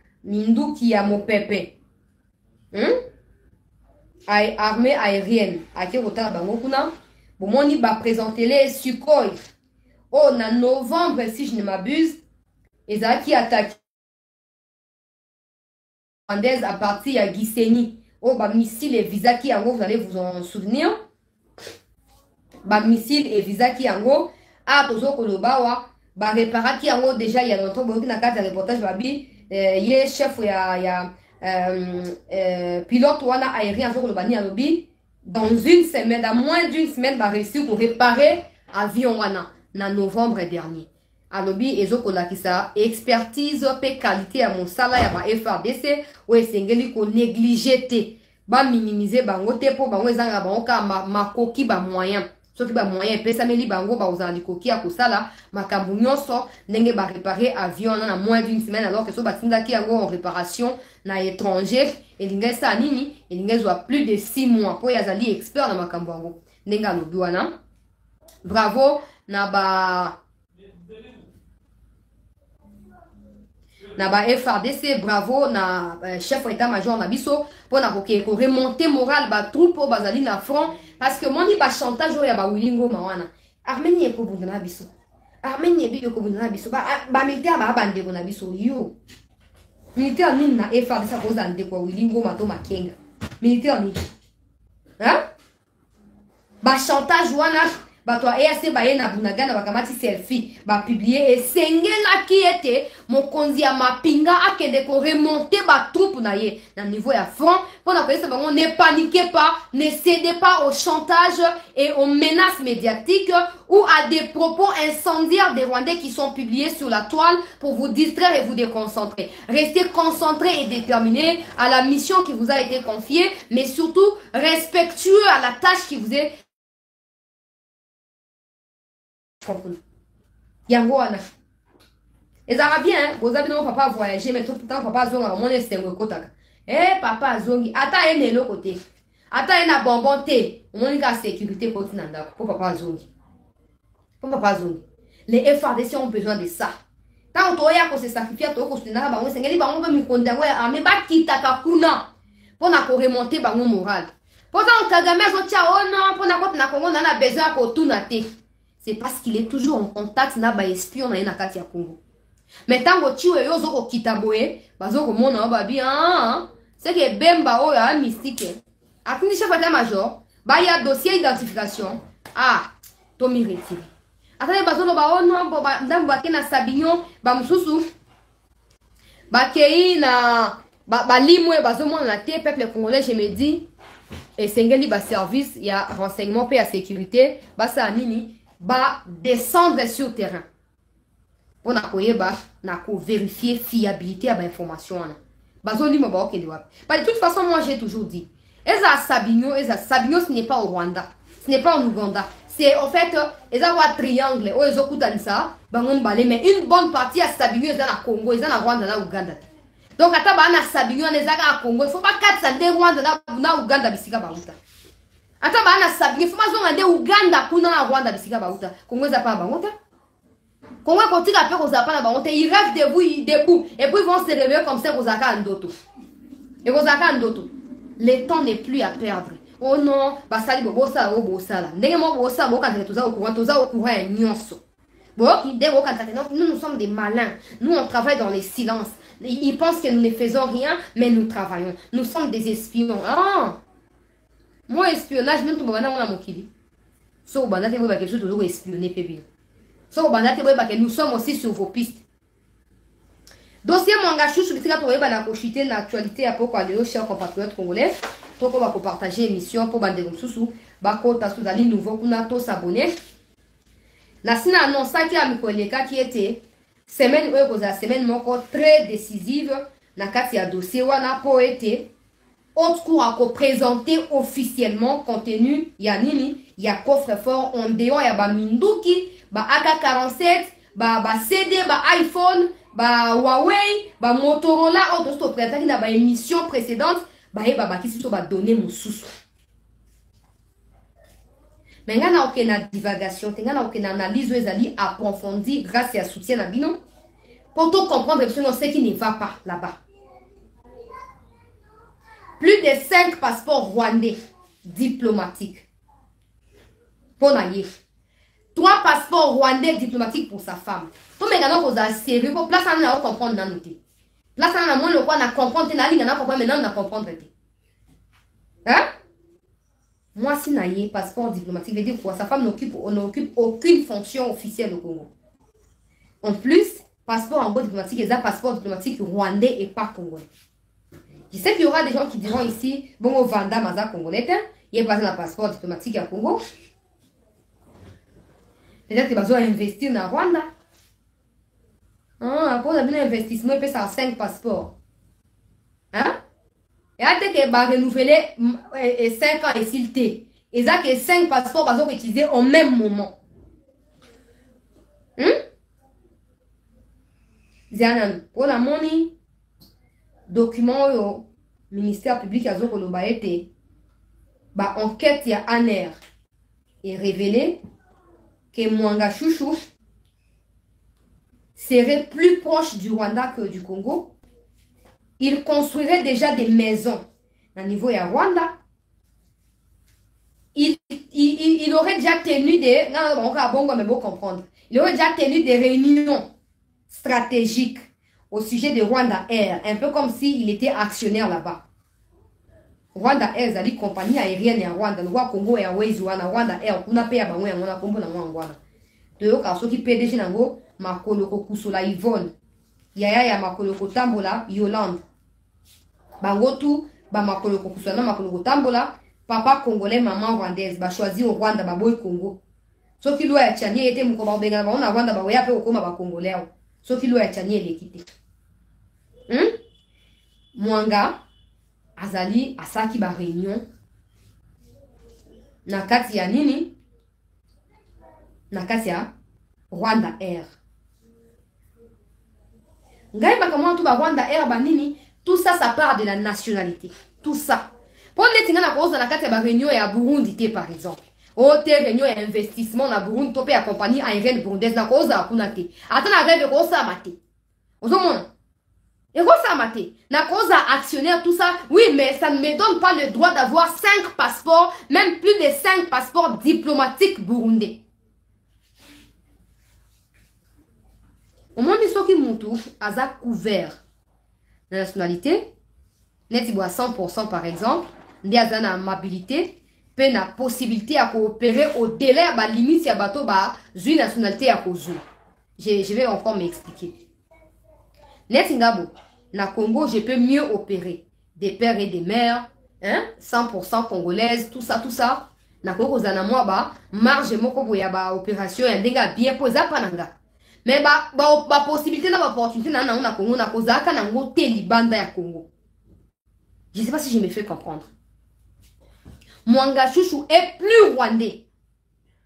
minduki ya mopepe. Hmm? Ae- armée aérienne. Ake kotala bango kuna. Bomoni baprésentele sukhoi. Oyo na novembre si je ne m'abuse ezalaki attaque. Rwandaise à partir ya giseni oyo bamissile evisaki yango vous allez vous en souvenir. Bamissile evisaki yango. Awa tozo koloba awa bareparaki yango déjà ya longtemps na kati reportage babi eh, ye chef ya, ya euh, euh, pilote wana aérien azo koloba nini alobi dans une semaine dans moins d'une semaine baréussir koréparer avion wana na novembre dernier. Alobi ezokolakisa expertise mpe qualité ya mosala ya ba frdc oyo esengeli konéglige te baminimize bango te mpo bango ezanga bango kaka ma- makoki bamoyen soki bamoyen epesameli bango bakozala likoki ya kosala makambo nyonso ndenge barepare avion wana na moins d'une semaine alors ke so batindaki yango en réparation na étranger elingi esala nini elingi ezwa plus de 6 mois mpo oyo azali expert na makambo yango. Ndenge alobi wana bravo na ba na ba frdc bravo na uh, chef wa état major na biso mpona kokee koremonte moral batroupe oyo bazali na front parce que moni bachantage oyo ya bawili ngoma wana. Armenie ekobunda na biso armenie ebi ekobunda na biso bamilitaire baa bandeko na biso yo. Militaire nini na frdc akozala ndeko ya wili ngoma to makenga. Militaire nini bachantage wana bato ya eac baye na bunagana bakamati selfie bapiblie esengelaki ete mokonzi ya mapinga akende koremonte batroupe na ye na niveau ya front mpona koyesa bango ne paniquez pas ne cédez pas au chantage et aux menaces médiatiques ou à des propos incendiaires des rwandais qui sont publiés sur la toile pour vous distraire et vous déconcentrer. Restez concentrés et déterminés à la mission qui vous a été confiée mais surtout respectueux à la tâche qui vous est yango wana ezalaka bien boza bino papa voyage mais ntango papa azongaka mona esengo ekotaka. E papa azongi ata ye na eloko te. Ata ye na bonbon te omoni kaka sécurité ekoti na ndako mpo papa azongi. Mpo papa azongi. Les frdc ont besoin de ça. Ntango toya kose sacrifia toyo kosutendaka bango esengeli bango mpe mikondo yango ya arme bakitaka kuna mpona koremonte bango moral. Mpo ntango kagame azotia ono mpona koti na kongo na na besoin ya kotuna te c'est parce qu'il est toujours en contact na baespion na ye na kati ya congo. Me ntango ti oyo ozokokita boye bazokomona o babi aa seke ebemba oyo aya mystike atindi chef d'état major baya dossier identification. Ah tomi retire. Atali bazoloba o non bo ndambo bake na sabignon bamosusu bakei na balimwe bazomonana te peuple congolais je me dis esengeli baservice ya renseignement mpe ya sécurité basala nini badescendre sur terrain. Mpona koyeba na kovérifie fiabilité ya bainformation ba de toute façon moi j'ai toujours dit eza sabigno eza sabigno ce n'est pas au rwanda. Ce n'est pas en ouganda. C'est en fait eza wa triangle. Oyo ezokutanisa bango mibale mais une bonne partie ya sabigno eza na congo eza na rwanda na uganda donc ata baa na sabigno wana eza kaka congo. Ifo bakatisa nde rwanda na uganda bisika bauta ata baa na sabigno ifo bazonga nde uganda kuna na rwanda bisika bauta congo eza mpa na bango te congo ekotika mpe kozala mpa na bango te rêvent debout debout. Et puis vont se réveiller comme ça ekozala kaka ndoto. Ekozala kaka ndoto. Le temps n'est plus à perdre. Oh non basali bo bosala oyo bosala ndenge moko bosala bokanzaka toza ocourant toza ocourant ya nyonso. Boyoki ndenge bokanzaka te nous nous sommes des malins. Nous on travaille dans les silences. Ils pensent que nous ne faisons rien mais nous travaillons. Nous sommes des espions. Ah moi espionnage même tobanda ngo na mokili so obanda te boyebake biso bino so obanda te boyebake nous sommes aussi sur vos pistes. Dossier mwanga tokoyeba na kochite na actualité ya poko alelo cher compatriote congolais. Toko bakopartage émission mpo bandeko mosusu bakota so ozali nouveau kuna tosabone na nsina annonsaki ya mikolo elekaki ete semaine oyo kozala semaine moko très décisive. Na kati ya dossier wana mpo haute cour akoprésente officiellement contenu ya nini ya coffre fort en dehors ya baminduki ba ak 47 ba bacd ba iphone ba huawei ba motorola. Oyo tosi topresentaki na baémission précédente bayeba bakisi so badone mosusu me ngai na okende na divagation te ngai na okende na analyse oyo ezali approfondi grâce ya soutien na bino. Mpo tocomprendre biso nyonso ce qui ne va pas là-bas plus de 5 passeports rwandais diplomatiques. Mpo na ye 3 passeports rwandais diplomatiques pour sa femme. Tomenga kozala sérieux mpo place wana na ocomprendre nanu te place wana na moni lokwa na comprendre te nalinga na comprendre mais nanu na comprendre te mwasi na ye passeport diplomatique veut dire quoi? Sa femme n'occupe aucune fonction officielle au Congo. En plus passeport en gros diplomatique eza passeport diplomatique rwandais et pas congolais je sais qu'il y aura des gens qui diront ici bongo vanda maza congolais te ye baza na passeport diplomatique ya congo. Peut-être bazo investir na rwanda. Ah, na bino investissement epesaka 5 passeport hein? eya te ke barenouvele 5 ans esili te eza ke 5 passeport bazokoutilize au même moment. Hmm? zela nanu mpo namoni document oyo ministère public azokoloba ete baenquête ya aner erévélé que mwanga chouchou serait plus proche du Rwanda que du Congo, il construirait déjà des maisons au niveau de Rwanda. Il, il, il, aurait déjà tenu des... Non, comprendre. Il aurait déjà tenu des réunions stratégiques au sujet de Rwanda Air, un peu comme s'il était actionnaire là-bas. Rwanda Air, c'est compagnie aérienne ya Rwanda. Nous Congo Airways, Rwanda Air, on a payé à Bango, on a compris dans Rwanda. toyoka soki pdg nango makolo kokusola yvonne yaya ya makolo kotambola yolande bango tu bamakolo kokusola na makolo kotambola papa congolais mama rwandaise bachoisir rwanda baboyi congo soki lwa ya tiani ete moko babengana bango na rwanda bakoya mpe kokóma bacongolais awa soki lwa ya tiani eleki te hmm? mwanga azali asalaki baréunion na kati ya nini? Na kati ya rwanda air. Ngai bakamwana tu barwanda air banini tout ça ça part de la nationalité. Tout ça. Mpo neti ngai na kozala na kati ya baréunion ya burundi te par exemple. O te réunion ya investissement na burundi to mpe ya compagnie aérienne burundaise na kozala kuna te. Ata na rêve ekosama te. Ozomona ekosama te na kozala actionnaire tout ça oui mais ça ne me donne pas le droit d'avoir 5 passeports même plus de 5 passeports diplomatiques burundais. Omoni soki mutu aza couvert na nationalité neti boya 100% par exemple nde aza na amabilité mpe na possibilité ya koopérer au-delà ya balimite ya bato bazwi nationalité ya kozwa je, je vais encore m'expliquer ngabo na congo je peux mieux opérer des pères et des mères hein? 100% congolaise tout ça tout ça na mwa ba marge moko boye ya baopération ya ndenge ya bien mpo eza mpa na nga me baposibilité ba, ba na baopportunité na nango na congo nakozalaka nango te libanda ya congo je sais pas si je me fais comprendre Mwanga Chouchou est plus rwandais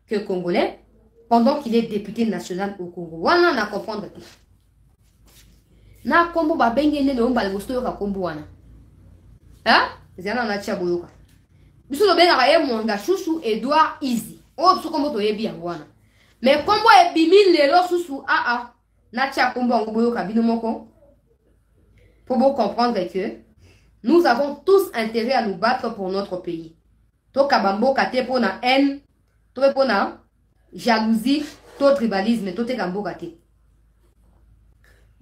que congolais pendant qu'il est député national au Congo. Wana na comprendre te. Na kombo ba benge nene o mbala gosto yoka kombo wana. Hein? Zana na tia boyoka. Biso lo benga ye Mwanga Chouchou Edouard Easy. O biso kombo to yebi yango wana. Mais kombo ebimi lelo susu a a. Na tia kombo yango boyoka bino moko. Pour vous comprendre que nous avons tous intérêt à nous battre pour notre pays. tokaba mboka te mpo na haine to mpe mpo na jalousie to tribalisme toteka mboka te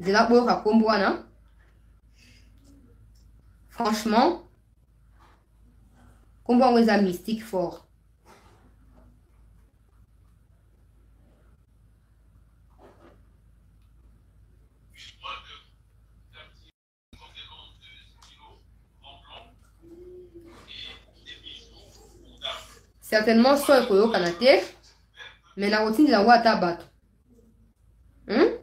nzela boyoka nkombo wana franchement nkombo yango eza mystique fort. Certainement so ekoyokana te me nakotindela yango ata bato hmm? nakotindela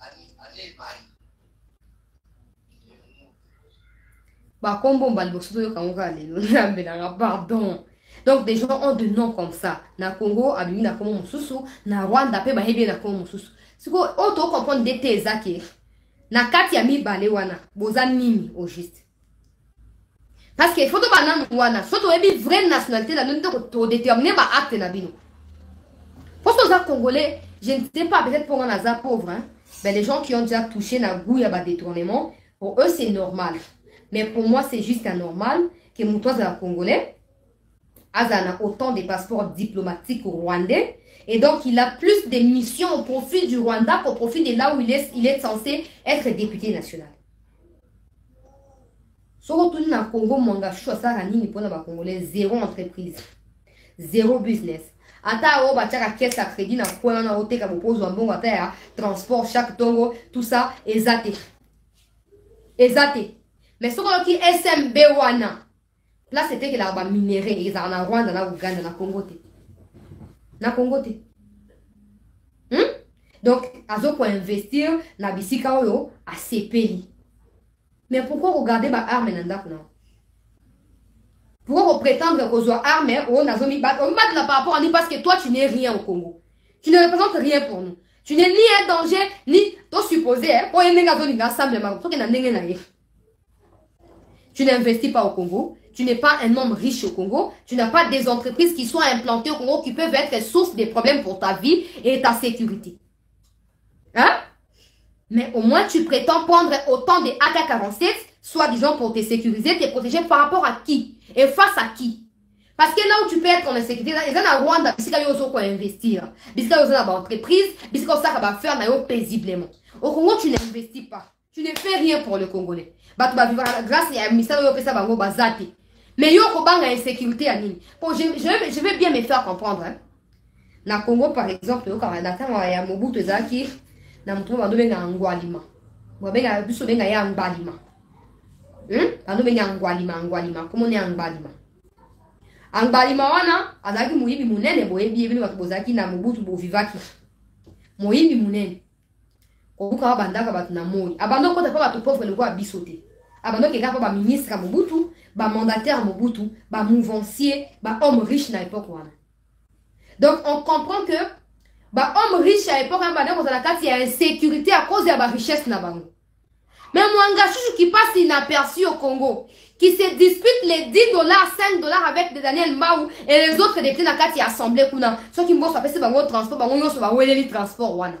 Ani Ani Mari. bakombo mbala liboso toyoka ngo kaka lelo nzambe nanga pardon donc des gens ont de noms comme ça na congo abimi na kombo mosusu na rwanda mpe bayebi ye na kombo mosusu sikoyo oyo tocomprendre nde te eza ke na kati ya mibale wana boza nini au juste parce que fo tobanda wana so toyebi vraie nationalité na bino nde todétermine baacte na bino po so oza congolais je ne sais pas peut-être mpo nga naza pauvre hein? ben les gens qui ont déjà touché na goût ya badétournement pour eux c'est normal. Mais pour moi c'est juste anormal que moto azala congolais azala na autant de passeports diplomatiques rwandais. Et donc il a plus de missions au profit du Rwanda qu'au profit de là où il est, il est censé être député national soki otuni na congo mwanga shu asalaka nini mpona bacongolais zéro entreprise. Zéro business. Ata oyo batiaka caisse ya crédit na kwe wana oteka bopozwa mbongo ata ya transport chaque ntongo tout ça eza te eza te mais soki oyoki smb wana place etekelaka baminere ezalaka na rwanda na uganda na congo te. Na congo te. Hmm? donc azokoinvestir na bisika oyo asepeli mais pourquoi regarder baarme na ndako na pourquoi reprétendre kozwa arme oyo nazomibatela par rapport à parce que toi tu n'es rien au congo. Tu ne représentes rien pour nous. Tu n'es ni un danger ni tosupposé po ye ndenge azolinga asamblema soki na ndenge na ye tu n'investis pas au congo. Tu n'es pas un homme riche au Congo, tu n'as pas des entreprises qui soient implantées au Congo qui peuvent être source de problèmes pour ta vie et ta sécurité. Hein? Mais au moins tu prétends prendre autant de AK-47, soi-disant pour te sécuriser, te protéger par rapport à qui? Et face à qui? Parce que là où tu peux être en insécurité, il y a Rwanda, parce qu'il y a quoi investir. Parce qu'il y a une entreprise, parce qu'il y a faire paisiblement. Au Congo, tu n'investis pas. Tu ne fais rien pour le Congolais. Grâce à ministère de Bazati. Mais yo kobanga insécurité ya nini bon, je, je, je vais bien me faire comprendre hein. na congo par exemple yokaka na ntango ya mobutu ezalaki na motu bando benga ngwalima babenga biso benga ya ngbalima hmm? bando benga ngwalima ngwalima komoni ya ngbalima angbalima wana azalaki moyibi monene boyebi. Ye bino bato bozalaki na mobutu bovivaki. Moyibi monene. Kobukaka bandaka bato na moi. Abanda okota mpa bato pauvre lokola biso te. Abanda okeka mpa baministre mobutu bamandataire mobutu bamouvancier bahomme riche na époque wana. Donc, on comprend que, bah, homme riche à l'époque, hein, bah, il y a insécurité à cause de la richesse. Na bango. Mais Mwanga Chouchou qui passe inaperçu au Congo, qui se dispute les 10 dollars, 5 dollars avec des Daniel Maou et les autres députés na kati assemblée kuna. M'ont fait c'est bango transport, bango nyonso ba weleli transport wana.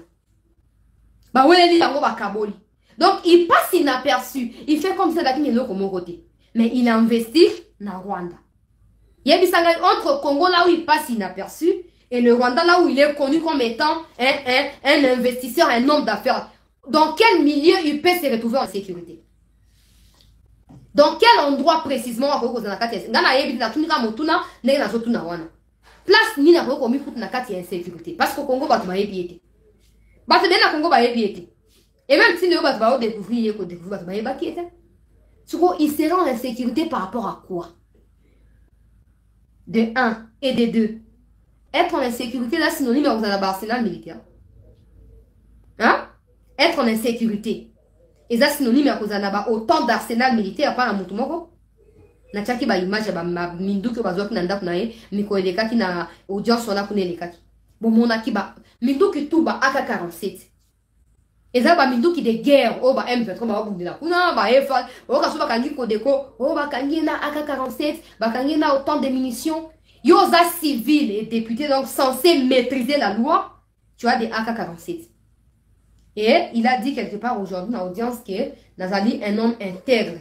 Ba weleli yango ba kaboli. Donc il passe inaperçu. Il fait comme ça d'aki nyelo comme côté. Mais il investit na Rwanda. Yebisanga entre Congo là où il passe inaperçu et le Rwanda là où il est connu comme étant un, un, un investisseur, un homme d'affaires. Dans quel milieu il peut se retrouver en sécurité? Dans quel endroit précisément place nini akoki komi kutu na insécurité? Parce que congo bato bayebi bayebi ete. Et même si leo bato baodécouvrir ye il sera en insécurité par rapport à quoi? De 1 et de 2 être en insécurité là synonyme ya kozala baarsenal militaire hein? Être en insécurité. Eza synonyme ya kozala na baautant d'arsenal militaire mpa na motu moko natiaki baimage ya baminduki oyo bazwaki na ndako na ye mikolo elekaki na audience wana kuna elekaki. Bomonaki ba minduki tu ba ak 47 eza baminduki de guerre oyo ba m23 bababundela kuna baefa oyo kaso bakangi kodeko oyo bakangi na ak 47 bakangi na autant de munitions yo oza civil et député donc censé maîtriser la loi tu as des ak 47 Et il a dit quelque part aujourd'hui dans l'audience que Nazali est un homme intègre.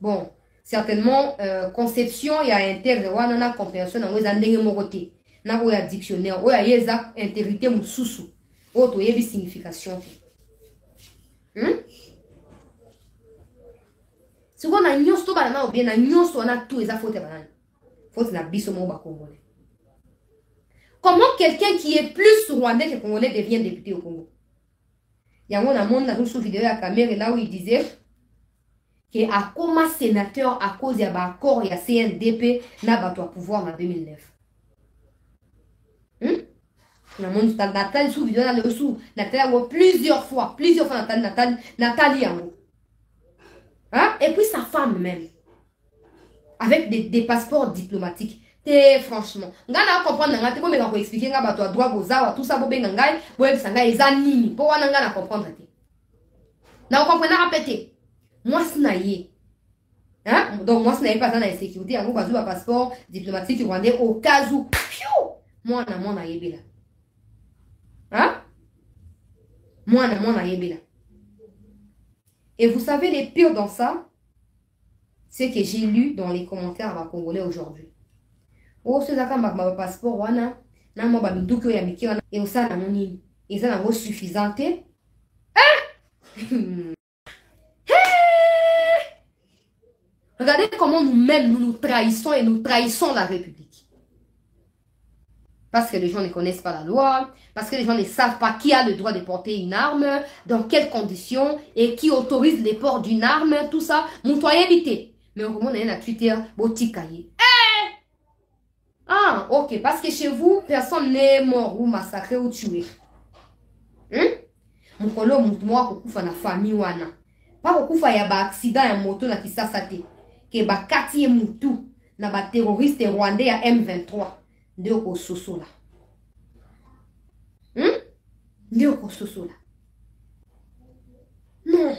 Bon, certainement, euh, conception et intègre, on a compréhension dans les andenge moroté. Na oya dictionnaire, oya yeza intégrité mususu. Oto yebi signification. Hmm? sikoyo na nyonso to bana na obie na nyonso wana tu eza faute ya banani faute na biso moko bacongolais comment quelqu'un qui est plus rwandais que congolais devient député au congo? Yango namoni nazosu video ya camere là où il disait ke akoma sénateur à cause ya baaccord ya cndp na bato ya pouvoir na 2009 hmm? namoni natali su video naleo su natali yango plusieurs fois plusieurs fois natali natali natali hein? et puis sa femme même avec des, passeports diplomatiques. Te franchement. Ngai na comprendre na ngai te bomeka koexplike ngai bato ya droit bozawa tusa bobenga ngai boyebisa ngai eza nini? Mpo wana ngai na comprendre te na okomprenaka mpe te? Mwasi na ye. Donc mwasi na ye mpe aza na insécurité yango bazwi bapasseport diplomatique rwandais où. Piu mwana mwana ayebela. Mwana mwana ayebela. Et vous savez les pires dans ça c'est que j'ai lu dans les commentaires à congolais aujourd'hui. Oyo so ezaka bapasseport wana na mwa baminduki oyo ya mike wana eosala nango nini eza suffisant te regardez comment nous-mêmes nous nous trahissons et nous trahissons la république. Parce que les gens ne connaissent pas la loi, parce que les gens ne savent pas qui a le droit de porter une arme, dans quelles conditions, et qui autorise les ports d'une arme, tout ça. Mon toit évité. Mais au moment où on a Twitter, botikaye. Ah, ok. Parce que chez vous, personne n'est mort ou massacré ou tué. Hmm? mokolo motu moko akokufa na famille wana mpa kokufa ya baaccident ya moto na kisasa te ke bakati ye mutu na baterroriste rwandais ya m23 nde okososola hmm? nde okososola non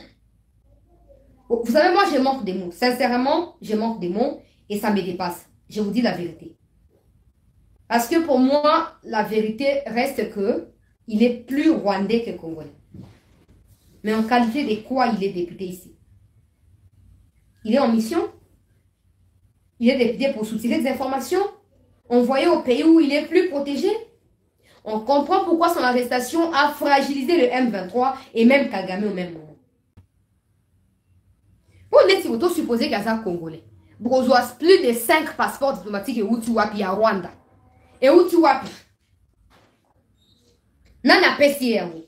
vous savez moi je manque des mots. Sincèrement je manque des mots et ça me dépasse. Je vous dis la vérité. Parce que pour moi, la vérité reste que il est plus rwandais que congolais. Mais en qualité de quoi il est député ici? Il est en mission? Il est député pour soutirer des informations Envoyé au pays où il est plus protégé? On comprend pourquoi son arrestation a fragilisé le M23 et même Kagame au même moment. Vous n'êtes auto supposé qu'il y a un Congolais. Brozois plus de 5 passeports diplomatiques et Utiwapi à Rwanda. euti wapi nani apesi ye yango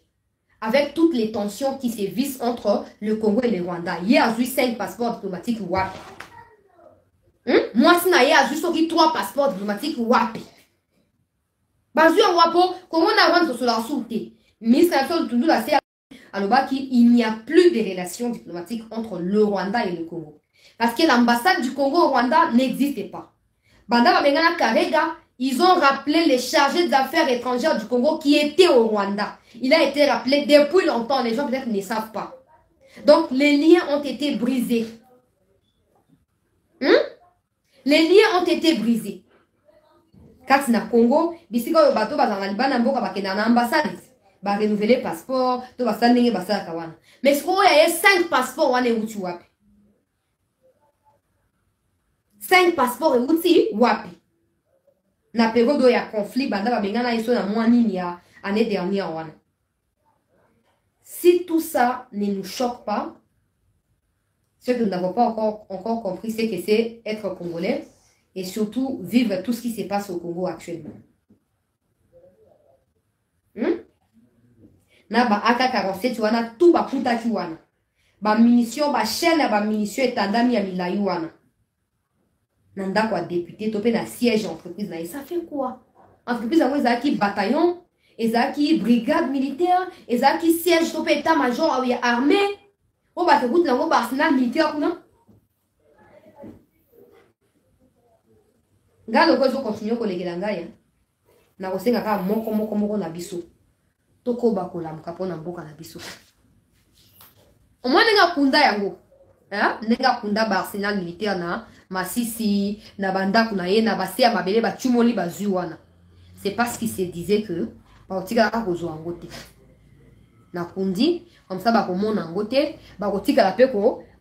avec toutes les tensions qui se vissent entre le congo et le rwanda ye azwi 5 passeport diplomatique wapi hmm? mwasi na ye azwi soki 3 passeport diplomatique wapi bazwi yango wapo kongo na rwanda tosolaka sur te ministre na biso lutundula se alobaki il n'y a plus de relations diplomatiques entre le rwanda et le congo parce que l'ambassade du congo au rwanda n'existe pas banda bamengana karega ils ont rappelé les chargés des affaires étrangères du Congo qui étaient au Rwanda. Il a été rappelé depuis longtemps. Les gens peut-être ne savent pas. Donc, les liens ont été brisés. Hmm? Les liens ont été brisés. kati congo bisika ambassade barenouvele passeport to basala ndenge basalaka wana. Mais sikoyo oyo aye 5 passeport wana euti wapi? 5 passeport euti wapi? Na periode oyo ya conflit banda babengana ye so na mwa nini ya année dernière wana. Si tout ça ne nous choque pas ce que nous n'avons pas encore, encore compris c'est que c'est être congolais et surtout vivre tout ce qui se passe au Congo actuellement. Na ba AK47 wana tu bakutaki wana. Bamunition bachaine ya bamunition etandami ya milai wana. Na ndako ya député to mpe na siège entreprise na ye. Ça fait quoi? Entreprise yango ezalaki bataillon ezalaki brigade militaire ezalaki siège to mpe état major ya armée. Oyo bato ekuti yango baarsenal militaire kuna. Ngai loko ezokontinue kolekela ngai nakosenga kaka moko moko moko na biso tokoba kolamuka mpona mboka na biso. Omoi ndenge akunda yango ndenge akunda baarsenal militaire na masisi na bandako na ye na base ya mabele bacumoli bazwi wana. C'est parce qu'il se disait que bakotikala kozwa yango te. Nakundi komsa bakomona yango te bakotikala mpe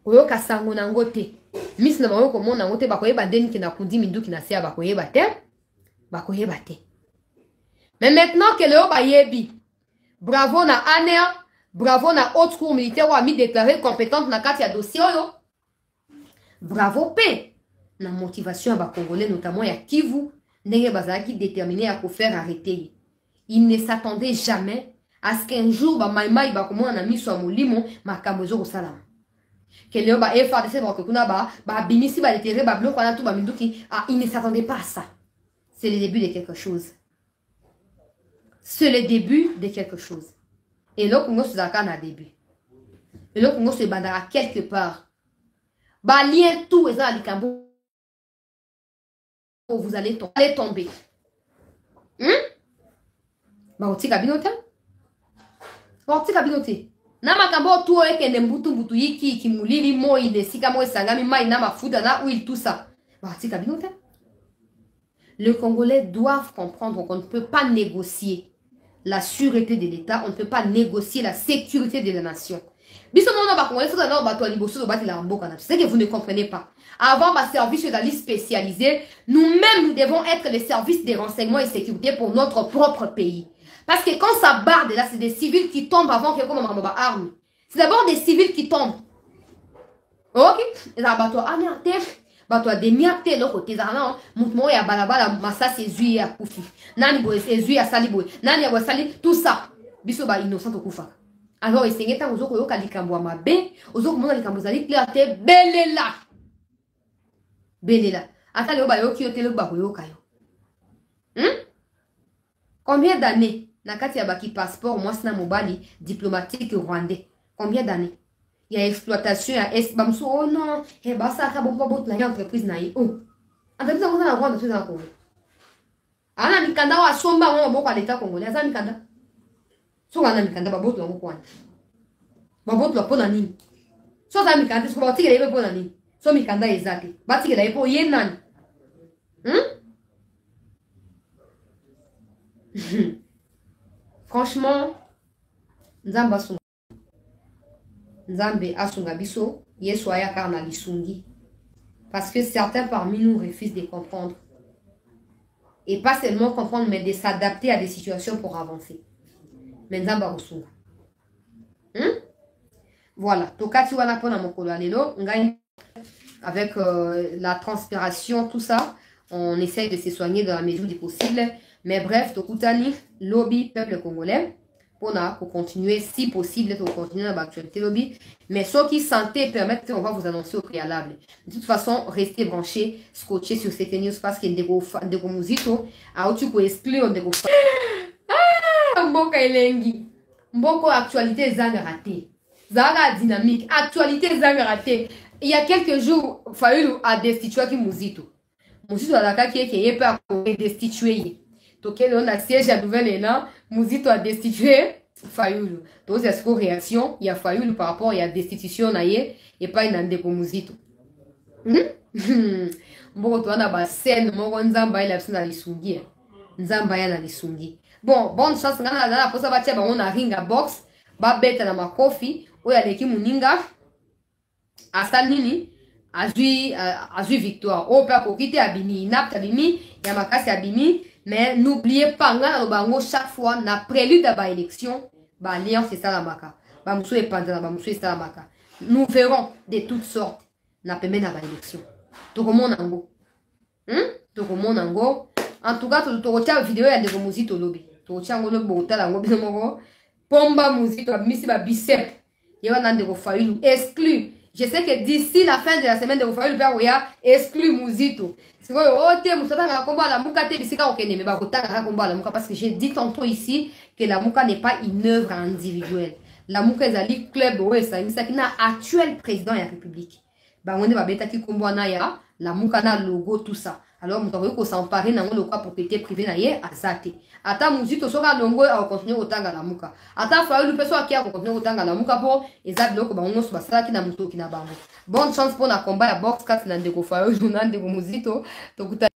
koyoka sango na yango te. Misi na bango komona yango te bakoyeba ndenge nakundi minduki na se ya bakoyeba te bakoyeba te. Mais maintenant ke leyo bayebi bravo na aner bravo na haute cour militaire oyo ami déclaré compétente na kati ya dossier oyo bravo mpe na motivation ya bacongolais notamment ya kivu ndenge bazalaki déterminé ya kofaire arrêter ye il ne s'attendait jamais à ce qu'un jour bamaimai bakomona na miso ya molimo makambo ezokosalama. Ke leo ba frdc bakoke kuna babimisi baletere babiloko wana to baminduki ah, il ne s'attendait pas à ça. C'est le début de quelque chose c'est le début de quelque chose. Eloko nyonso ezalaka na début. Eloko nyonso ebandaka quelque part. Balien tout eza na likambo. Vous allez tomber, allez tomber. Hmm? bakotika bino te bakotika bino te na makambo tu oyo ekende mbutumbutu yikiyiki molili moi na esika moko esangami mai na mafuta na huile tout ça. Bakotika bino te les congolais doivent comprendre qu'on ne peut pas négocier la sûreté de l'état on ne peut pas négocier la sécurité de la nation. C'est que vous ne comprenez pas. Avant baservice ezali spécialisé nous-mêmes nous devons être les services de renseignement et sécurité pour notre propre pays. Parce que quand ça barde là c'est des civils qui tombent avant que comme makambo baarme c'est d'abord des civils qui tombent. Ok? Bato arme te eloko te ezala nao motu moko ya balabala masasi ezwi ye akufi. Nani boye ezwi asali boye. Nani ya boye asali tout ça. Biso bainnocent tokufaka. Alors esenge ntango ozokoyoka likambo ya mabe ozokomona likambo ezali clair te belela. Belela. Ata lelo bayoki yo te lelo bakoyoka yo. Hmm? combien d'années na kati ya baki passeport mwasi na mobali diplomatique rwandais? Combien d'années ya exploitation ya es bamosu o oh non e basalaka bompo botula ye entreprise na ye o entreprise yango eza na rwanda to eza na congo aza na mikanda oyo asomba yango maboko ya leta congolais aza mikanda. Soki aza na mikanda babotula yango kwana babotula mpo na nini so aza mikanda te soko batikela ye mpe mpo na nini so mikanda eza te batikela ye ye nani franchement nzambe asunga nzambe asunga biso na lisungi. Parce que certains parmi nous refusent de comprendre. Et pas seulement comprendre mais de s'adapter à des situations pour avancer. Mais nzambe akosunga hmm? voilà. Tokati wana mokolo ngai avec euh, la transpiration tout ça on essaye de se soigner dans la mesure du possible. Mais bref tokutani lobi peuple congolais mpona kocontinue si possible tokocontinue na baactualité lobi mais soki santé permettre on va vous annoncer au préalable. De toute façon restez branché scotché sur cette news parce que ndeko muzito auti koexclure ndeko mboka elengi. Mboka oyo actualité ezangaka te zalaka dynamique. Actualité te il y a quelques jours fayulu adestituaki muzito mozito alakaki eke ye mpe akodestitue ye tokende na siège ya nouvelle élan mozito adestitue fayulu. Tozela sikoyo réaction ya fayulu par rapport ya destitution na ye epai na ndeko mozito mboko toza na bascène moko nzambe ayela biso na lisungi nzambe aya na lisungi. Bon bonne chance ngai na posa batia bango na ringa box babeta na makofi oyo aleki moninga asali nini? Azwi uh, azwi victoire. Oyo mpe akoki te abimi inapte abimi ya makasi abimi mais n'oubliez pas chaque fois na prélude ya baélection baalliance esalamaka. Bamosusu epanzana bamosusu esalamaka. Nous verrons de toutes sortes na pembeni ya baélection tokomona yango hmm? tokomona yango en tout cas tokotia video ya ndeko mozito olobi tokotia yango lobi bokotala yango bino moko. Pomba mozito abimisi babicep ye wana ndeko fayulu exclu je sais que d'ici la fin de la semaine ndeko fayulu mpe akoya exclu mozito sikoyo o te moto atangaka kombo alamuka te bisika kokende me bakotangaka kombo alamuka parce que j'ai dit tantôt ici que lamuka n'est pas une œuvre individuelle. Lamuka ezali club oyo esangisaki na actuel président ya république. Bango nde babetaki kombo wana ya lamuka na logo tout ça alors moto akoki kosampare nango lokwa propriété privé na ye aza te. Ata mozito soki alongo akokontinue kotanga lamuka. Ata fayulu mpe so aki akokontinue kotanga lamuka mpo eza biloko bango nyonso basalaki na motoki na bango. Bonne chance mpo na combat ya box kati na ndeko fayulu na ndeko mozito. Tokuta